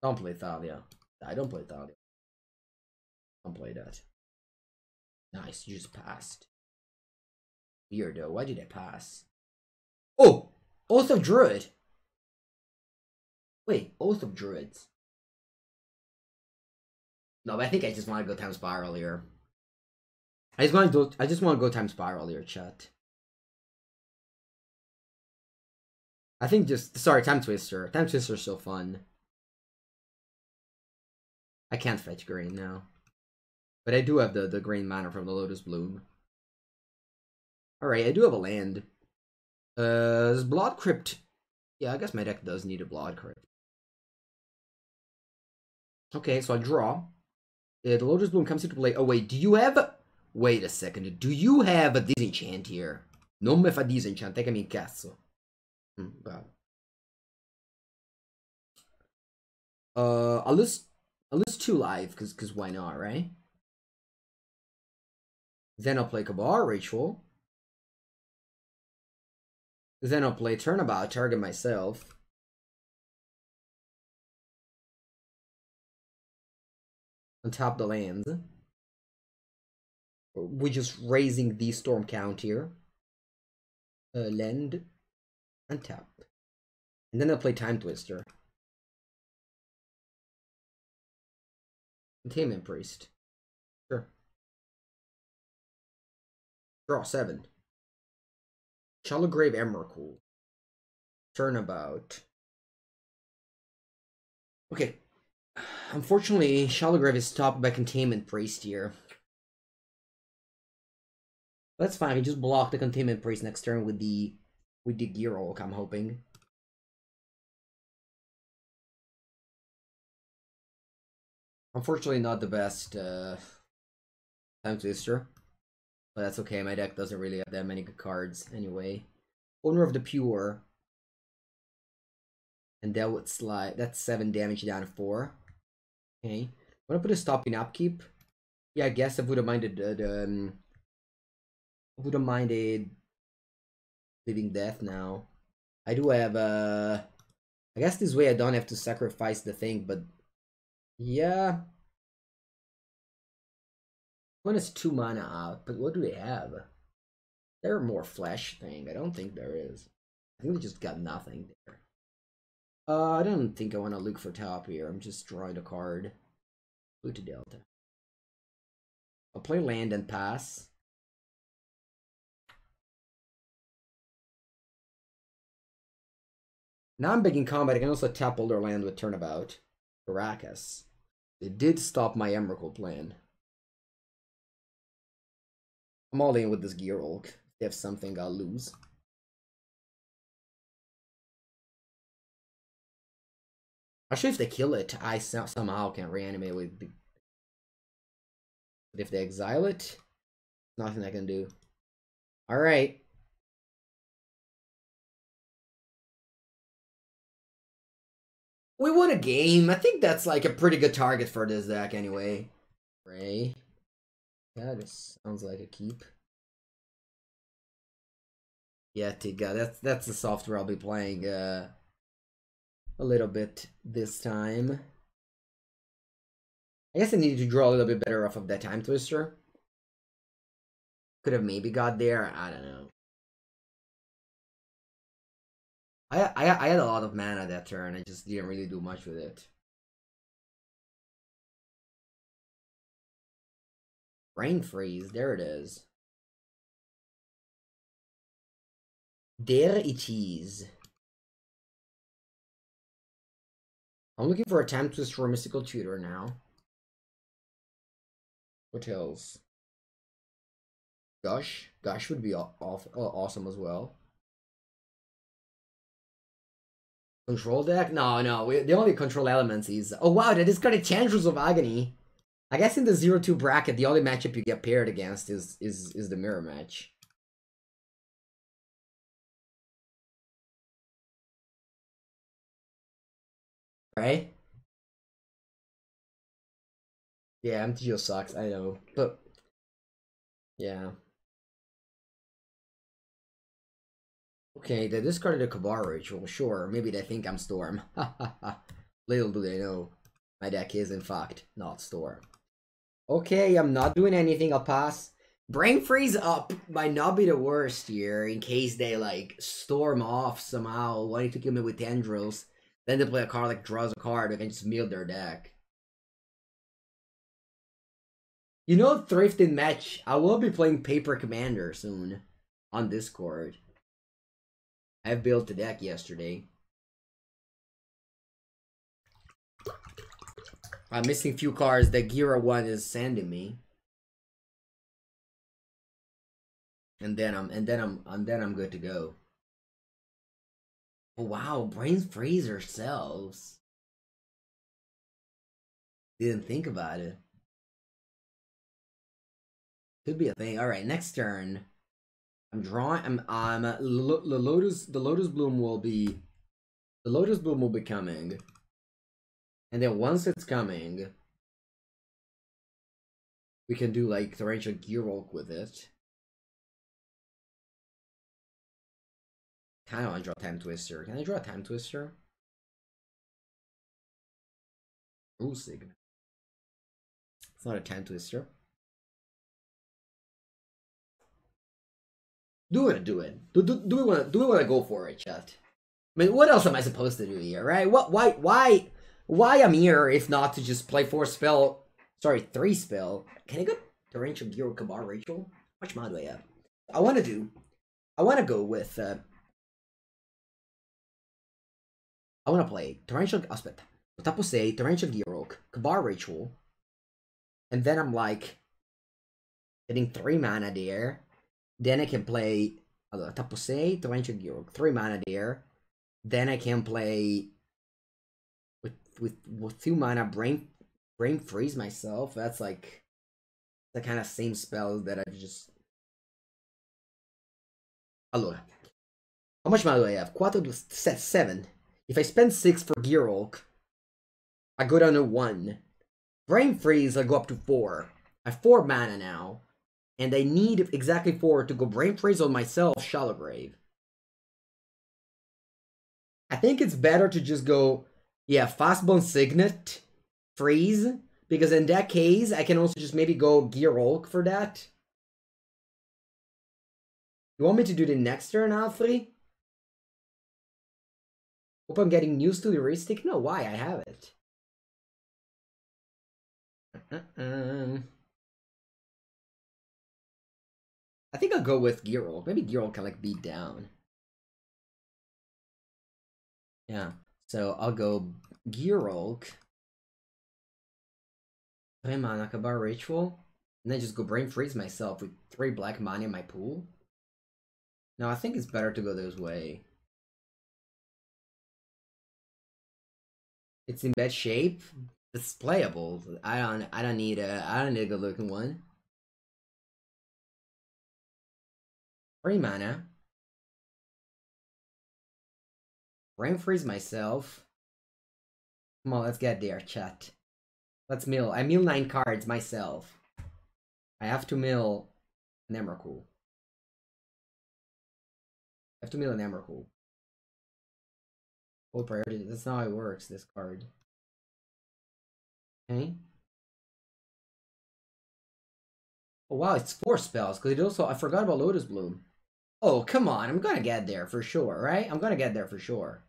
Don't play Thalia. I don't play Thalia. Don't play that. Nice, you just passed. Weirdo, why did I pass? Oh! Oath of Druid! Wait, Oath of Druids. No, but I think I just want to go time spiral here. I just want to go. I just want to go time spiral here, chat. I think just sorry, time twister. Time twister is so fun. I can't fetch green now, but I do have the the green mana from the Lotus Bloom. All right, I do have a land. Uh, Blood Crypt. Yeah, I guess my deck does need a Blood Crypt. Okay, so I draw. Uh, the Lotus Bloom comes into play. Oh, wait, do you have... Wait a second. Do you have a disenchant here? Non me fa disenchant, che mi incazzo. Mm, Uh, I'll list, I'll two live, because cause why not, right? Then I'll play Cabal Ritual. Then I'll play Turnabout, target myself. on top the lands. We're just raising the storm count here. Uh, land and. And then I'll play Time Twister. Containment Priest. Sure. Draw seven. Shallow Grave Emrakul. Turnabout. Okay. Unfortunately, Shallow Grave is stopped by Containment Priest here. That's fine, we just block the Containment Priest next turn with the with the Gearhulk, I'm hoping. Unfortunately, not the best uh, time twister. But that's okay, my deck doesn't really have that many good cards anyway. Owner of the Pure. And that would slide. That's 7 damage down to 4. Okay. I'm gonna put a stop upkeep. Yeah, I guess I would have minded uh, the. Um, I would have minded living death now. I do have uh I guess this way I don't have to sacrifice the thing, but yeah. One is two mana out, but what do they have? There are more flesh thing. I don't think there is. I think they just got nothing there. Uh, I don't think I want to look for top here. I'm just drawing a card. Polluted Delta. I'll play land and pass. Now I'm big in combat. I can also tap older land with Turnabout. Karakas. It did stop my Emrakul plan. I'm all in with this Gearhulk. If something, I'll lose. Actually, if they kill it, I somehow can reanimate with the... But if they exile it, nothing I can do. Alright. We won a game. I think that's like a pretty good target for this deck anyway. Ray. Yeah, this sounds like a keep. Yeah, Tiga, that's that's the software I'll be playing uh, a little bit this time. I guess I needed to draw a little bit better off of that time twister. Could have maybe got there, I don't know. I, I I had a lot of mana that turn. I just didn't really do much with it. Brain freeze. There it is. There it is. I'm looking for a time twist for mystical tutor now. What else? Gush. Gush would be awesome as well. Control deck? No, no. We, the only control elements is... Oh, wow, that is kind of Chantress of Agony. I guess in the 0-2 bracket, the only matchup you get paired against is, is, is the mirror match. Right? Yeah, MTGO sucks, I know. But... Yeah. Okay, they discarded a Cabal Ritual, sure, maybe they think I'm Storm. Little do they know, my deck is in fact not Storm. Okay, I'm not doing anything, I'll pass. Brain Freeze up might not be the worst here, in case they, like, storm off somehow, wanting to kill me with Tendrils. Then they play a card like draws a card, can just mill their deck. You know, Thrifting Match, I will be playing Paper Commander soon on Discord. I built a deck yesterday. I'm missing few cards that Gira one is sending me. And then I'm and then I'm and then I'm good to go. Oh, wow, Brains freeze ourselves. Didn't think about it. Could be a thing. Alright, next turn. I'm drawing. I'm. I'm. the lotus. The lotus bloom will be. The lotus bloom will be coming. And then once it's coming, we can do like Torrential Gearhulk with it. Kind of want to draw time twister. Can I draw a time twister? Ooh, Sigma. It's not a time twister. Do it, do it. Do, do, do we want to do we want to go for it, chat? I mean, what else am I supposed to do here, right? What? Why? Why? Why I'm here if not to just play four spell? Sorry, three spell. Can I go to of Giro Cabal Ritual? How much mod do I have? I want to do. I want to go with. Uh, I want to play Torrential. Aspetta. Tapo say Torrential Gearhulk, Cabal Ritual, and then I'm like getting three mana there. Then I can play allora, Tapo say Torrential Gearhulk, three mana there. Then I can play with with with two mana Brain Brain Freeze myself. That's like the kind of same spell that I've just. Allora, how much mana do I have? Quattro, seven. If I spend six for Gearhulk, I go down to one. Brain Freeze, I go up to four. I have four mana now. And I need exactly four to go Brain Freeze on myself, Shallow Grave. I think it's better to just go, yeah, Fastbond Signet, Freeze. Because in that case, I can also just maybe go Gearhulk for that. You want me to do the next turn, Alfred? Hope I'm getting used to the heuristic. No, why? I have it. Um, I think I'll go with Gearhulk. Maybe Gearhulk can like beat down. Yeah. So I'll go Gearhulk. Three mana Cabal Ritual. And then just go Brain Freeze myself with three black mana in my pool. No, I think it's better to go this way. It's in bad shape. It's playable. I don't. I don't need a. I don't need a good looking one. Three mana. Brain freeze myself. Come on, let's get there, chat. Let's mill. I mill nine cards myself. I have to mill an Emrakul. I have to mill an Emrakul. Full priority. That's not how it works, this card. Okay. Oh wow, it's four spells, because it also I forgot about Lotus Bloom. Oh, come on, I'm gonna get there for sure, right? I'm gonna get there for sure.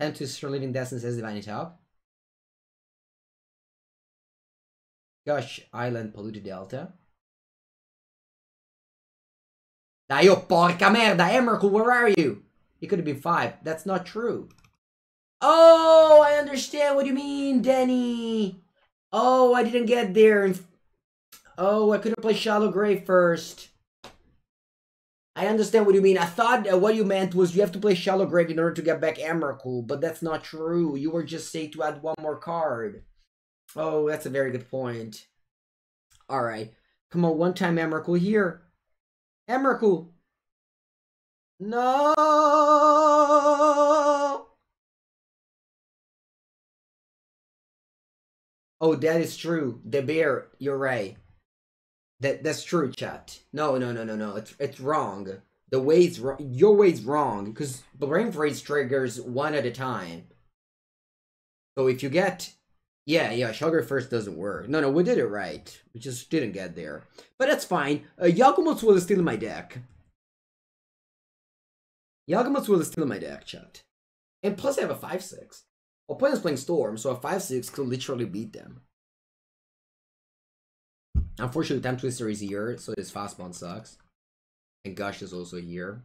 And to Living Destiny says Divine Top. Gosh, Island Polluted Delta. Dai, oh porca merda, Emrakul, where are you? It could have been five. That's not true. Oh, I understand what you mean, Denny. Oh, I didn't get there. Oh, I could have played Shallow Grave first. I understand what you mean. I thought uh, what you meant was you have to play Shallow Grave in order to get back Emrakul, but that's not true. You were just saying to add one more card. Oh, that's a very good point. Alright. Come on, one time Emrakul here. Emrakul. No! Oh, that is true. The bear, you're right. That that's true, chat. No, no, no, no, no. It's it's wrong. The way's wrong. Your way's wrong because brain freeze triggers one at a time. So if you get, yeah, yeah, sugar first doesn't work. No, no, we did it right. We just didn't get there, but that's fine. Uh, Yawgmoth's Will in my deck. Yawgmoth's Will in my deck, chat. And plus, I have a five six. Opponent's playing Storm, so a 5-6 could literally beat them. Unfortunately, Time Twister is here, so this Fastbond sucks. And Gush is also here.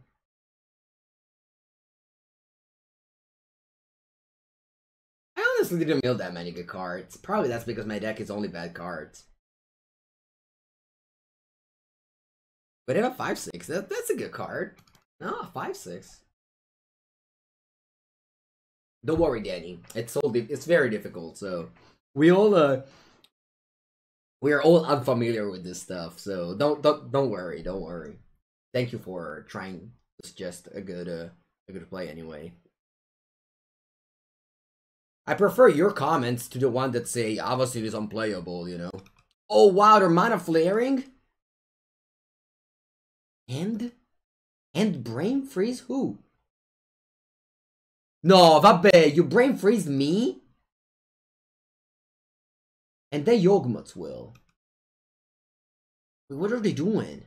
I honestly didn't build that many good cards. Probably that's because my deck is only bad cards. But in a 5-6, that, that's a good card. No, 5-6. Don't worry, Danny. It's all it's very difficult. So we all uh we are all unfamiliar with this stuff. So don't don't don't worry. Don't worry. Thank you for trying to suggest a good uh, a good play anyway. I prefer your comments to the one that say obviously it is unplayable. You know. Oh wow, they're mana flaring. And and brain freeze who? No, vabbè, you brain freeze me? And then Yawgmoth's will. Wait, what are they doing?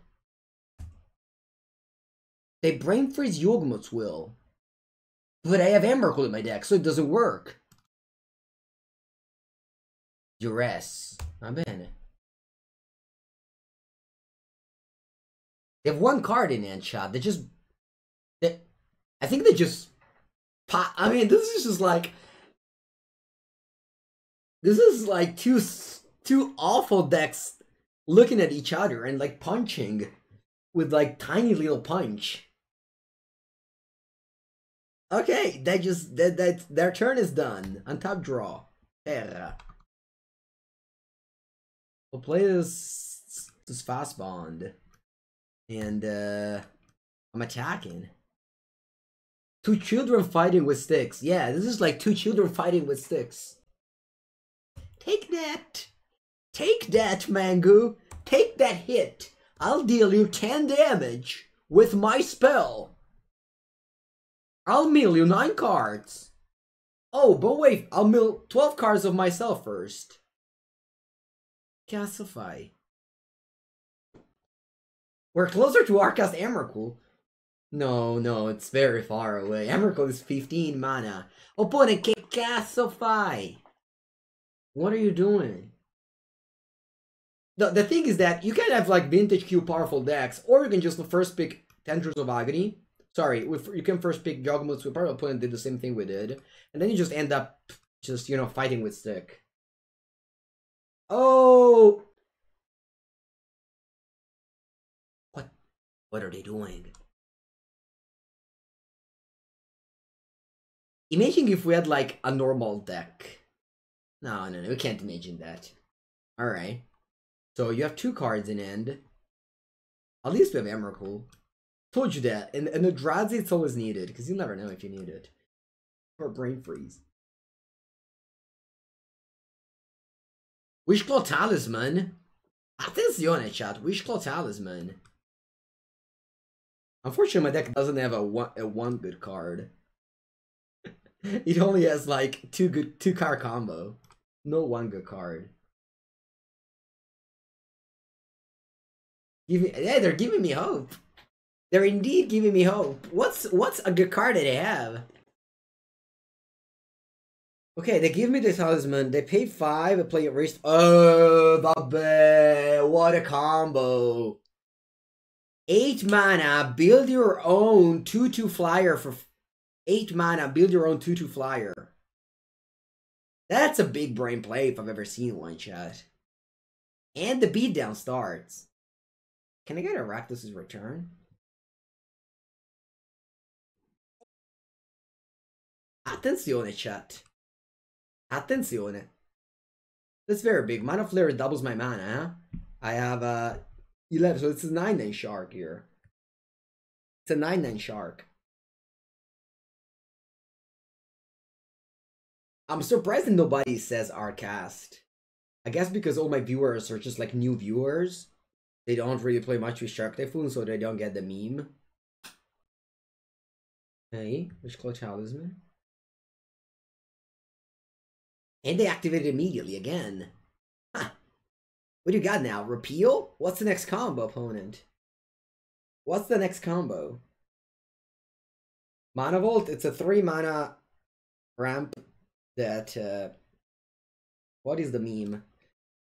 They brain freeze will. But I have Emrakul in my deck, so it doesn't work. Duress. Bene. They have one card in hand shot. They just... They, I think they just I mean, this is just like this is like two two awful decks looking at each other and like punching with like tiny little punch. Okay, that just that that their turn is done. On top draw. Terra. We'll play this this fast bond. And uh I'm attacking. Two children fighting with sticks. Yeah, this is like two children fighting with sticks. Take that. Take that, Mengu. Take that hit. I'll deal you 10 damage with my spell. I'll mill you 9 cards. Oh, but wait, I'll mill 12 cards of myself first. Castify. We're closer to Arcast Emrakul. No, no, it's very far away. Emrakul is 15 mana. Opponent can Castify. What are you doing? The, the thing is that you can have like vintage Q powerful decks, or you can just first pick Tendrils of Agony. Sorry, you can first pick Yawgmoth's Sweeper, opponent did the same thing we did. And then you just end up just, you know, fighting with stick. Oh! What? What are they doing? Imagine if we had like a normal deck. No, no, no, we can't imagine that. Alright. So you have two cards in end. At least we have Emrakul. Told you that. And, and the Drazi it's always needed, because you'll never know if you need it. Or Brain Freeze. Wishclaw Talisman? Attenzione, eh, chat. Wishclaw Talisman. Unfortunately, my deck doesn't have a one, a one good card. it only has like two good two card combo. No one good card. Give me, yeah, they're giving me hope. They're indeed giving me hope. What's what's a good card that they have? Okay, they give me the talisman. They pay five. I play it race. Oh, Babe, what a combo! Eight mana. Build your own two-two flyer for eight mana. Build your own two-two flyer. That's a big brain play if I've ever seen one, chat. And the beatdown starts. Can I get a Rakdos' return? Attenzione, chat. Attenzione. That's very big. Mana Flare doubles my mana, huh? I have uh 11, so it's a 9-9 shark here. It's a 9-9 shark. I'm surprised nobody says our cast. I guess because all my viewers are just like new viewers. They don't really play much with Shark Typhoon, so they don't get the meme. Hey, which Wishclaw Talisman. And they activate it immediately again. Huh. What do you got now? Repeal? What's the next combo, opponent? What's the next combo? Mana Vault, it's a 3 mana ramp that... Uh, what is the meme?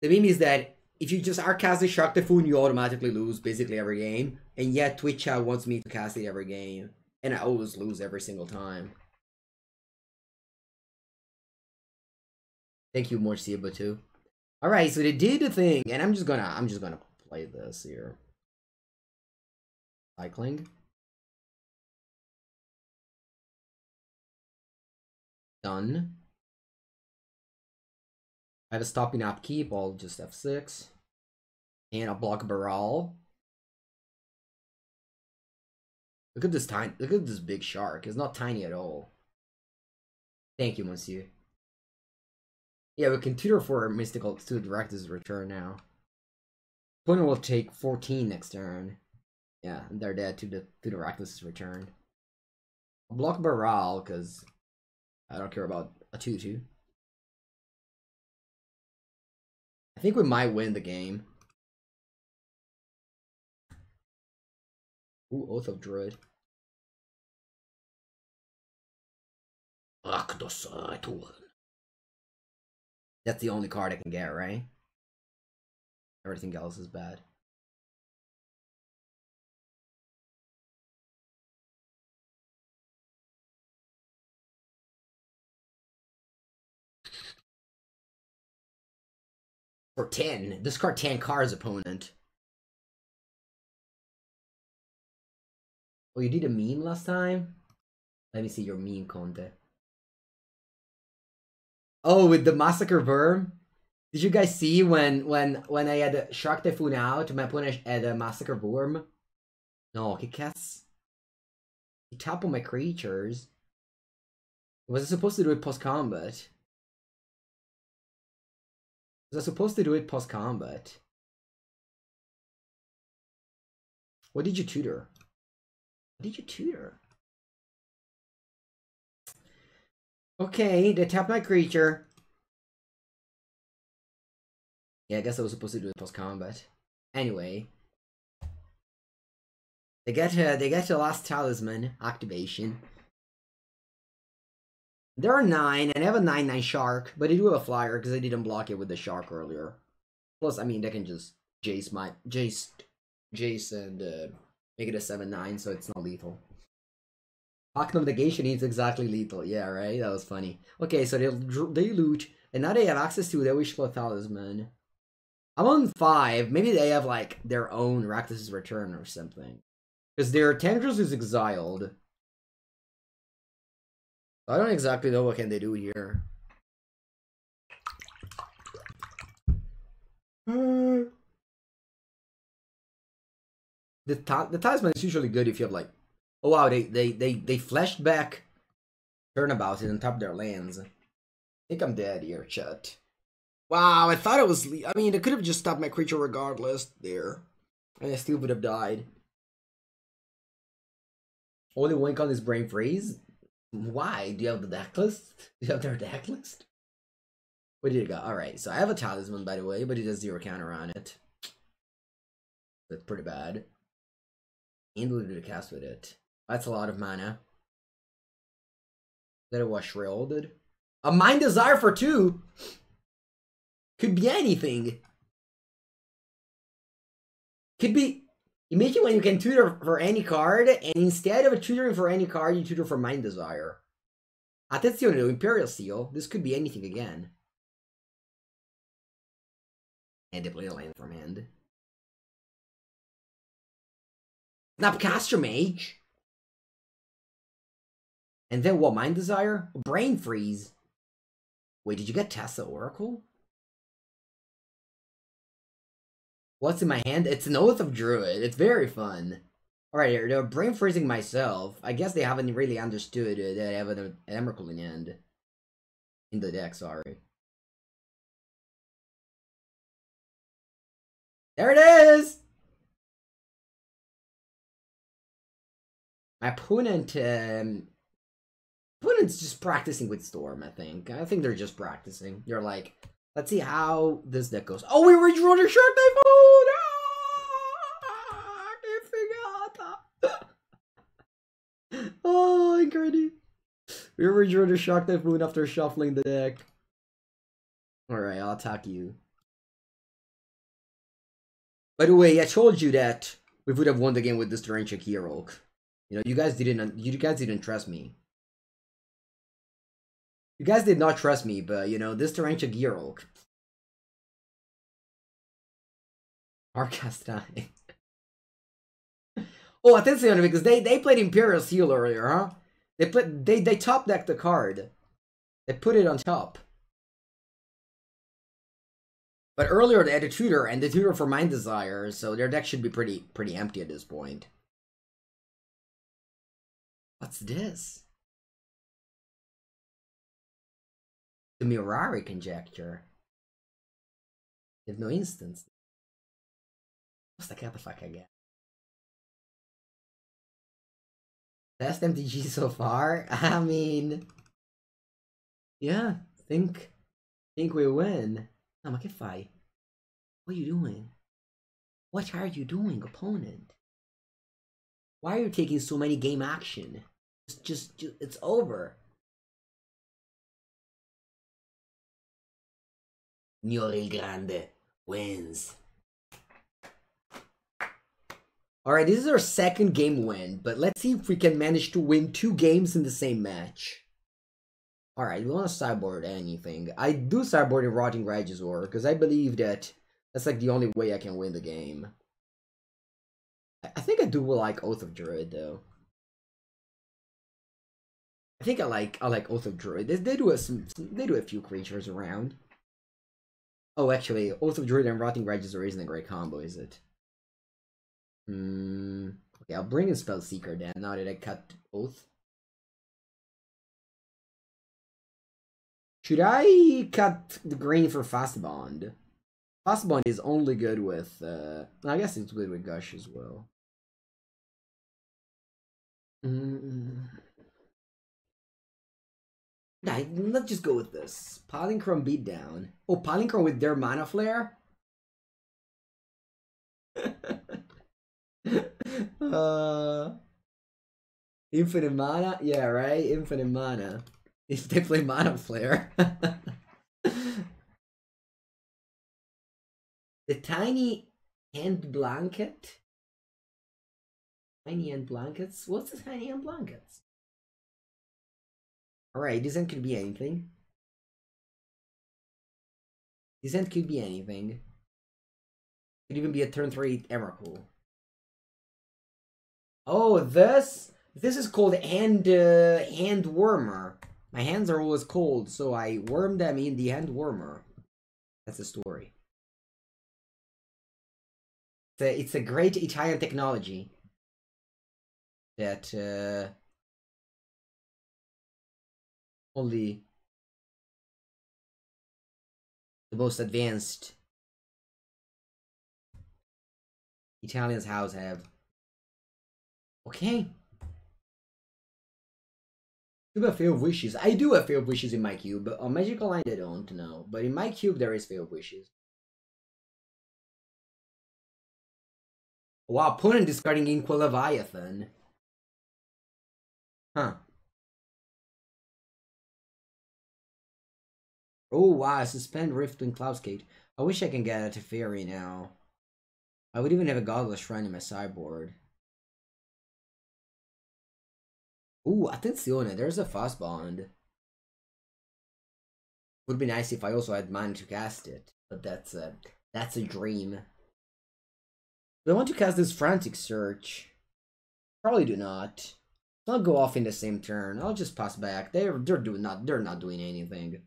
The meme is that if you just are casting Shark Typhoon, you automatically lose basically every game. And yet Twitch chat wants me to cast it every game. And I always lose every single time. Thank you, Morsiba too. Alright, so they did the thing, and I'm just gonna I'm just gonna play this here. Cycling. Done. Have a stopping upkeep, I'll just F6. And I'll block Baral. Look at this tiny look at this big shark. It's not tiny at all. Thank you, Monsieur. Yeah, we can tutor for Mystical to direct his return now. Opponent will take 14 next turn. Yeah, they're dead to the to direct his return. Block Baral because I don't care about a 2-2. I think we might win the game. Ooh, Oath of Druid. That's the only card I can get, right? Everything else is bad. For 10. Discard 10 cards, opponent. Oh, you did a meme last time? Let me see your meme, Conte. Oh, with the Massacre Wurm? Did you guys see when when when I had Shark Typhoon out, to my opponent had a Massacre Wurm? No, he casts... He tap on my creatures. Was I supposed to do it post-combat? Was I supposed to do it post-combat? What did you tutor? What did you tutor? Okay, they tap my creature. Yeah, I guess I was supposed to do it post-combat. Anyway. They get uh, they get the last talisman activation. There are nine, and I have a 9-9 shark, but they do have a flyer because I didn't block it with the shark earlier. Plus, I mean, they can just Jace my Jace Jace and uh, make it a 7-9 so it's not lethal. Pact of Negation is exactly lethal. Yeah, right? That was funny. Okay, so they they loot, and now they have access to the Wishclaw Talisman. I'm on 5. Maybe they have, like, their own Rakdos' Return or something. Because their Tendrils is exiled. I don't exactly know what can they do here. the the talisman is usually good if you have like oh wow they they they they flashed back turnabouts and top of their lands. I think I'm dead here, chat. Wow, I thought it was. I mean, it could have just stopped my creature regardless there, and I still would have died. Only one on his brain freeze. Why? Do you have the deck list? Do you have their deck list? Where did it go? Alright, so I have a talisman, by the way, but it does zero counter on it. That's pretty bad. And we did a cast with it. That's a lot of mana. That it was shielded. A Mind Desire for two? Could be anything. Could be Imagine when you can tutor for any card, and instead of tutoring for any card, you tutor for Mind Desire. Attenzione, Imperial Seal. This could be anything again. And they a land from hand. Snapcaster Mage. And then what, Mind Desire? Brain Freeze. Wait, did you get Thassa's Oracle? What's in my hand? It's an Oath of Druid. It's very fun. Alright, they're brain freezing myself. I guess they haven't really understood that I have an Emrakul in hand. In the deck, sorry. There it is! My opponent, um... Opponent's just practicing with Storm, I think. I think they're just practicing. You're like, let's see how this deck goes. Oh, we redrawn a Shark Typhoon! Ah, oh, incredible. We redrew the Shark Typhoon after shuffling the deck. Alright, I'll attack you. By the way, I told you that we would have won the game with this Torrential Hero. You know, you guys didn't you guys didn't trust me. You guys did not trust me, but you know, this Torrential Hero. Arcast Oh, attention, because they, they played Imperial Seal earlier, huh? They played they they top decked the card. They put it on top. But earlier they had a tutor and the tutor for Mind Desire, so their deck should be pretty pretty empty at this point. What's this? The Mirari conjecture. There's no instance. What's the fuck I get? Best MTG so far? I mean, yeah, think, think we win. Oh, ma che fai? What are you doing? What are you doing, opponent? Why are you taking so many game action? Just, just, just it's over. Signore Grande wins. Alright, this is our second game win, but let's see if we can manage to win two games in the same match. Alright, we want to sideboard anything. I do sideboard in Rotting Regisaur, because I believe that that's like the only way I can win the game. I think I do like Oath of Druid though. I think I like I like Oath of Druid. They, they do a some, they do a few creatures around. Oh, actually, Oath of Druid and Rotting Regisaur isn't a great combo, is it? Hmm. Okay, I'll bring in Spellseeker then. Now that I cut Oath. Should I cut the green for Fastbond? Fast Bond is only good with. Uh, I guess it's good with Gush as well. Mm. Nah, let's just go with this. Polychrome Beatdown. Oh, Polychrome with their Mana Flare? uh, infinite Mana? Yeah, right? Infinite Mana. They play Mana Flare. the tiny hand blanket? Tiny hand blankets? What's the tiny hand blankets? Alright, this end could be anything. This end could be anything. Could even be a turn 3 Emrakul. Oh, this? This is called hand, uh, hand wormer. My hands are always cold, so I worm them in the hand warmer. That's the story. It's a, it's a great Italian technology that uh, only the most advanced Italians house have. Okay. Do have failed wishes. I do have failed wishes in my cube, but on Magic Online I don't know. But in my cube there is failed wishes. Wow, opponent discarding Inkwell Leviathan. Huh. Oh wow, suspend Riftwing Cloudskate. I wish I can get a Teferi now. I would even have a Godless Shrine in my sideboard. Ooh, attenzione, there's a Fastbond. Would be nice if I also had mana to cast it, but that's a that's a dream. Do I want to cast this frantic search? Probably do not. I'll go off in the same turn. I'll just pass back. They're they're doing not they're not doing anything.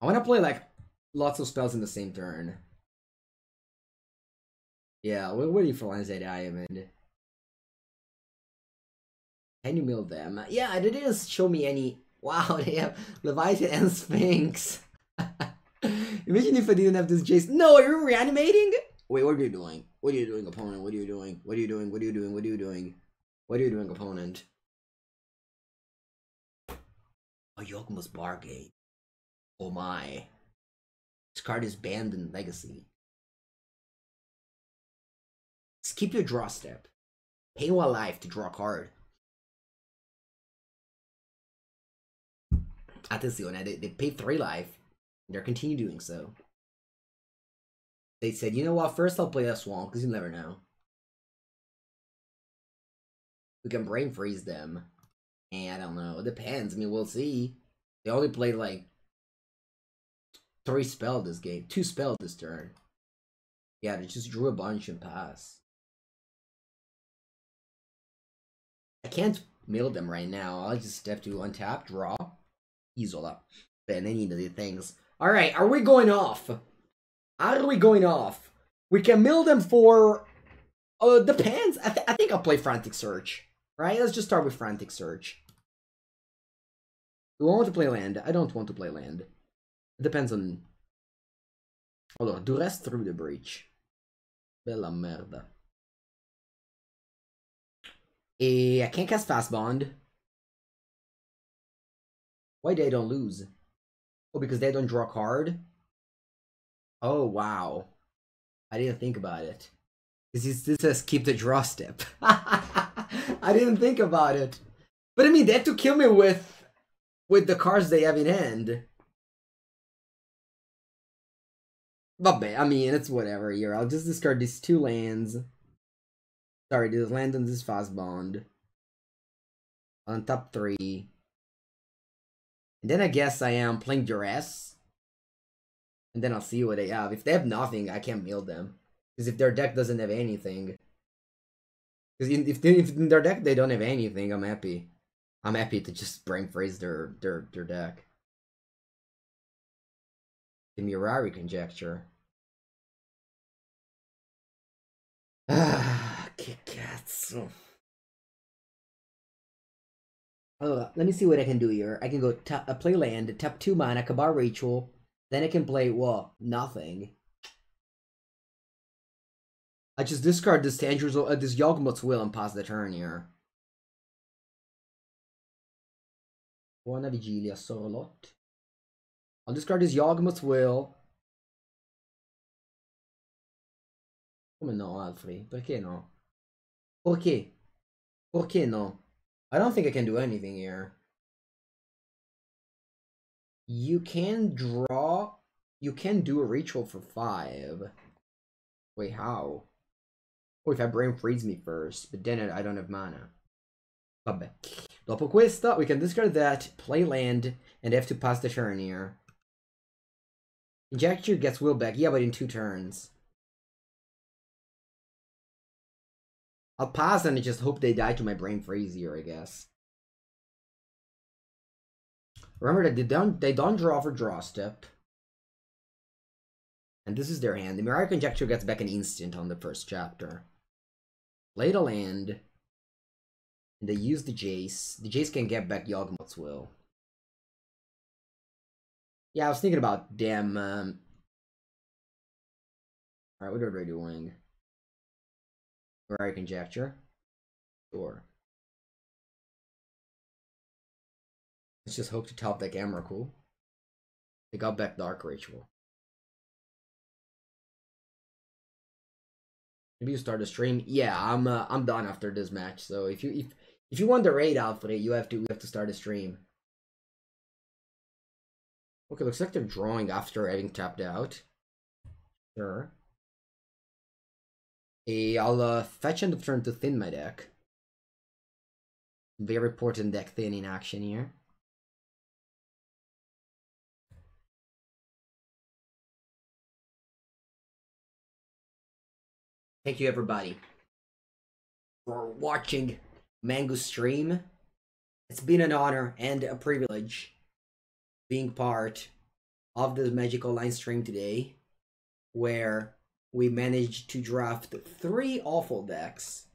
I want to play like lots of spells in the same turn. Yeah, we're waiting for Wednesday Diamond. Can you mill them? Yeah, they didn't show me any. Wow, they have Leviathan and Sphinx. Imagine if I didn't have this Jace. No, are you're reanimating? Wait, what are you doing? What are you doing, opponent? What are you doing? What are you doing? What are you doing? What are you doing? What are you doing, opponent? Oh, Yawgmoth's Bargain. Oh my. This card is banned in Legacy. Skip your draw step. Pay one life to draw a card. At this Attenzione, eh, they, they paid three life. They're continue doing so. They said, you know what, first I'll play a Swamp, because you never know. We can brain freeze them. And I don't know, it depends. I mean, we'll see. They only played like three spell this game, two spell this turn. Yeah, they just drew a bunch and pass. I can't mill them right now. I'll just have to untap, draw, Isola. They need to do things. Alright, are we going off? Are we going off? We can mill them for... Uh, depends. I, th I think I'll play Frantic Search. Right? Let's just start with Frantic Search. Do I want to play land? I don't want to play land. Depends on... On, Duress through the breach. Bella merda. E I can't cast Fastbond. Why they don't lose? Oh, because they don't draw a card? Oh, wow. I didn't think about it. This, is, this says keep the draw step. I didn't think about it. But I mean, they have to kill me with with the cards they have in hand. Vabbè, I mean, it's whatever here. I'll just discard these two lands. Sorry, this land and this Fastbond. on top three. And then I guess I am playing Duress. And then I'll see what they have. If they have nothing, I can't mill them. Because if their deck doesn't have anything. Because if, if in their deck they don't have anything, I'm happy. I'm happy to just brain freeze their their their deck. The Mirari conjecture. Ah, Kit Kats. Oh, let me see what I can do here. I can go tap, uh, play land, tap two mana, Cabal Ritual. Then I can play, well, nothing. I just discard this Tanger's, uh, this Yawgmoth's Will and pass the turn here. Buona Vigilia, Sorolot. I'll discard this Yawgmoth's Will. Come no, Alfred? Perché no? Perché? Perché no? I don't think I can do anything here. You can draw... You can do a ritual for five. Wait, how? Oh, if I brain freeze me first, but then I don't have mana. Vabbè. Dopo questa, we can discard that, play land, and have to pass the turn here. Conjecture gets will back. Yeah, but in two turns. I'll pass and just hope they die to my brain freeze here, I guess. Remember that they don't they don't draw for draw step. And this is their hand. The Mirari Conjecture gets back an instant on the first chapter. Play the land. And they use the Jace. The Jace can get back Yawgmoth's Will. Yeah, I was thinking about them. Um... Alright, what are they doing? Mirari Conjecture. Sure. Let's just hope to top that camera cool. They got back Dark Ritual. Maybe you start a stream. Yeah, I'm uh, I'm done after this match. So if you if if you want the raid Alfred, you have to you have to start a stream. Okay, looks like they're drawing after having tapped out. Sure. Hey, I'll uh, fetch and turn to thin my deck. Very important deck thin in action here. Thank you everybody for watching Mengu stream. It's been an honor and a privilege being part of the Magic Online stream today where we managed to draft three awful decks.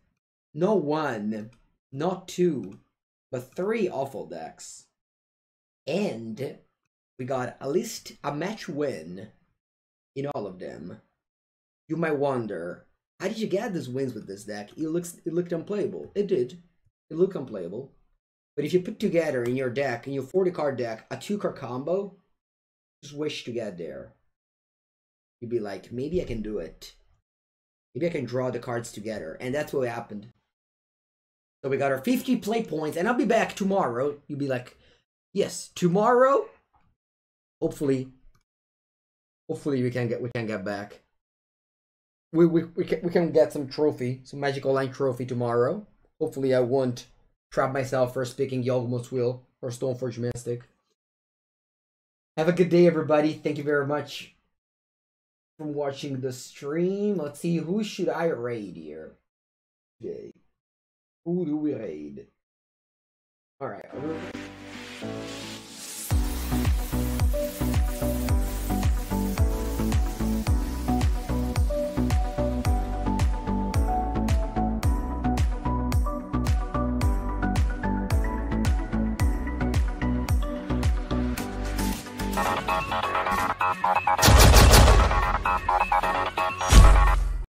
No one, not two, but three awful decks. And we got at least a match win in all of them. You might wonder, how did you get these wins with this deck? It looks it looked unplayable. It did. It looked unplayable. But if you put together in your deck, in your 40 card deck, a two card combo, just wish to get there you'd be like, maybe I can do it. Maybe I can draw the cards together. And that's what happened. So we got our 50 play points, and I'll be back tomorrow. You'll be like, yes, tomorrow. Hopefully, hopefully we can get we can get back. We we we can we can get some trophy, some Magic Online trophy tomorrow. Hopefully, I won't trap myself for speaking Yawgmoth's Will or Stoneforge Mystic. Have a good day, everybody. Thank you very much from watching the stream. Let's see, who should I raid here Okay. Who do we raid? Alright.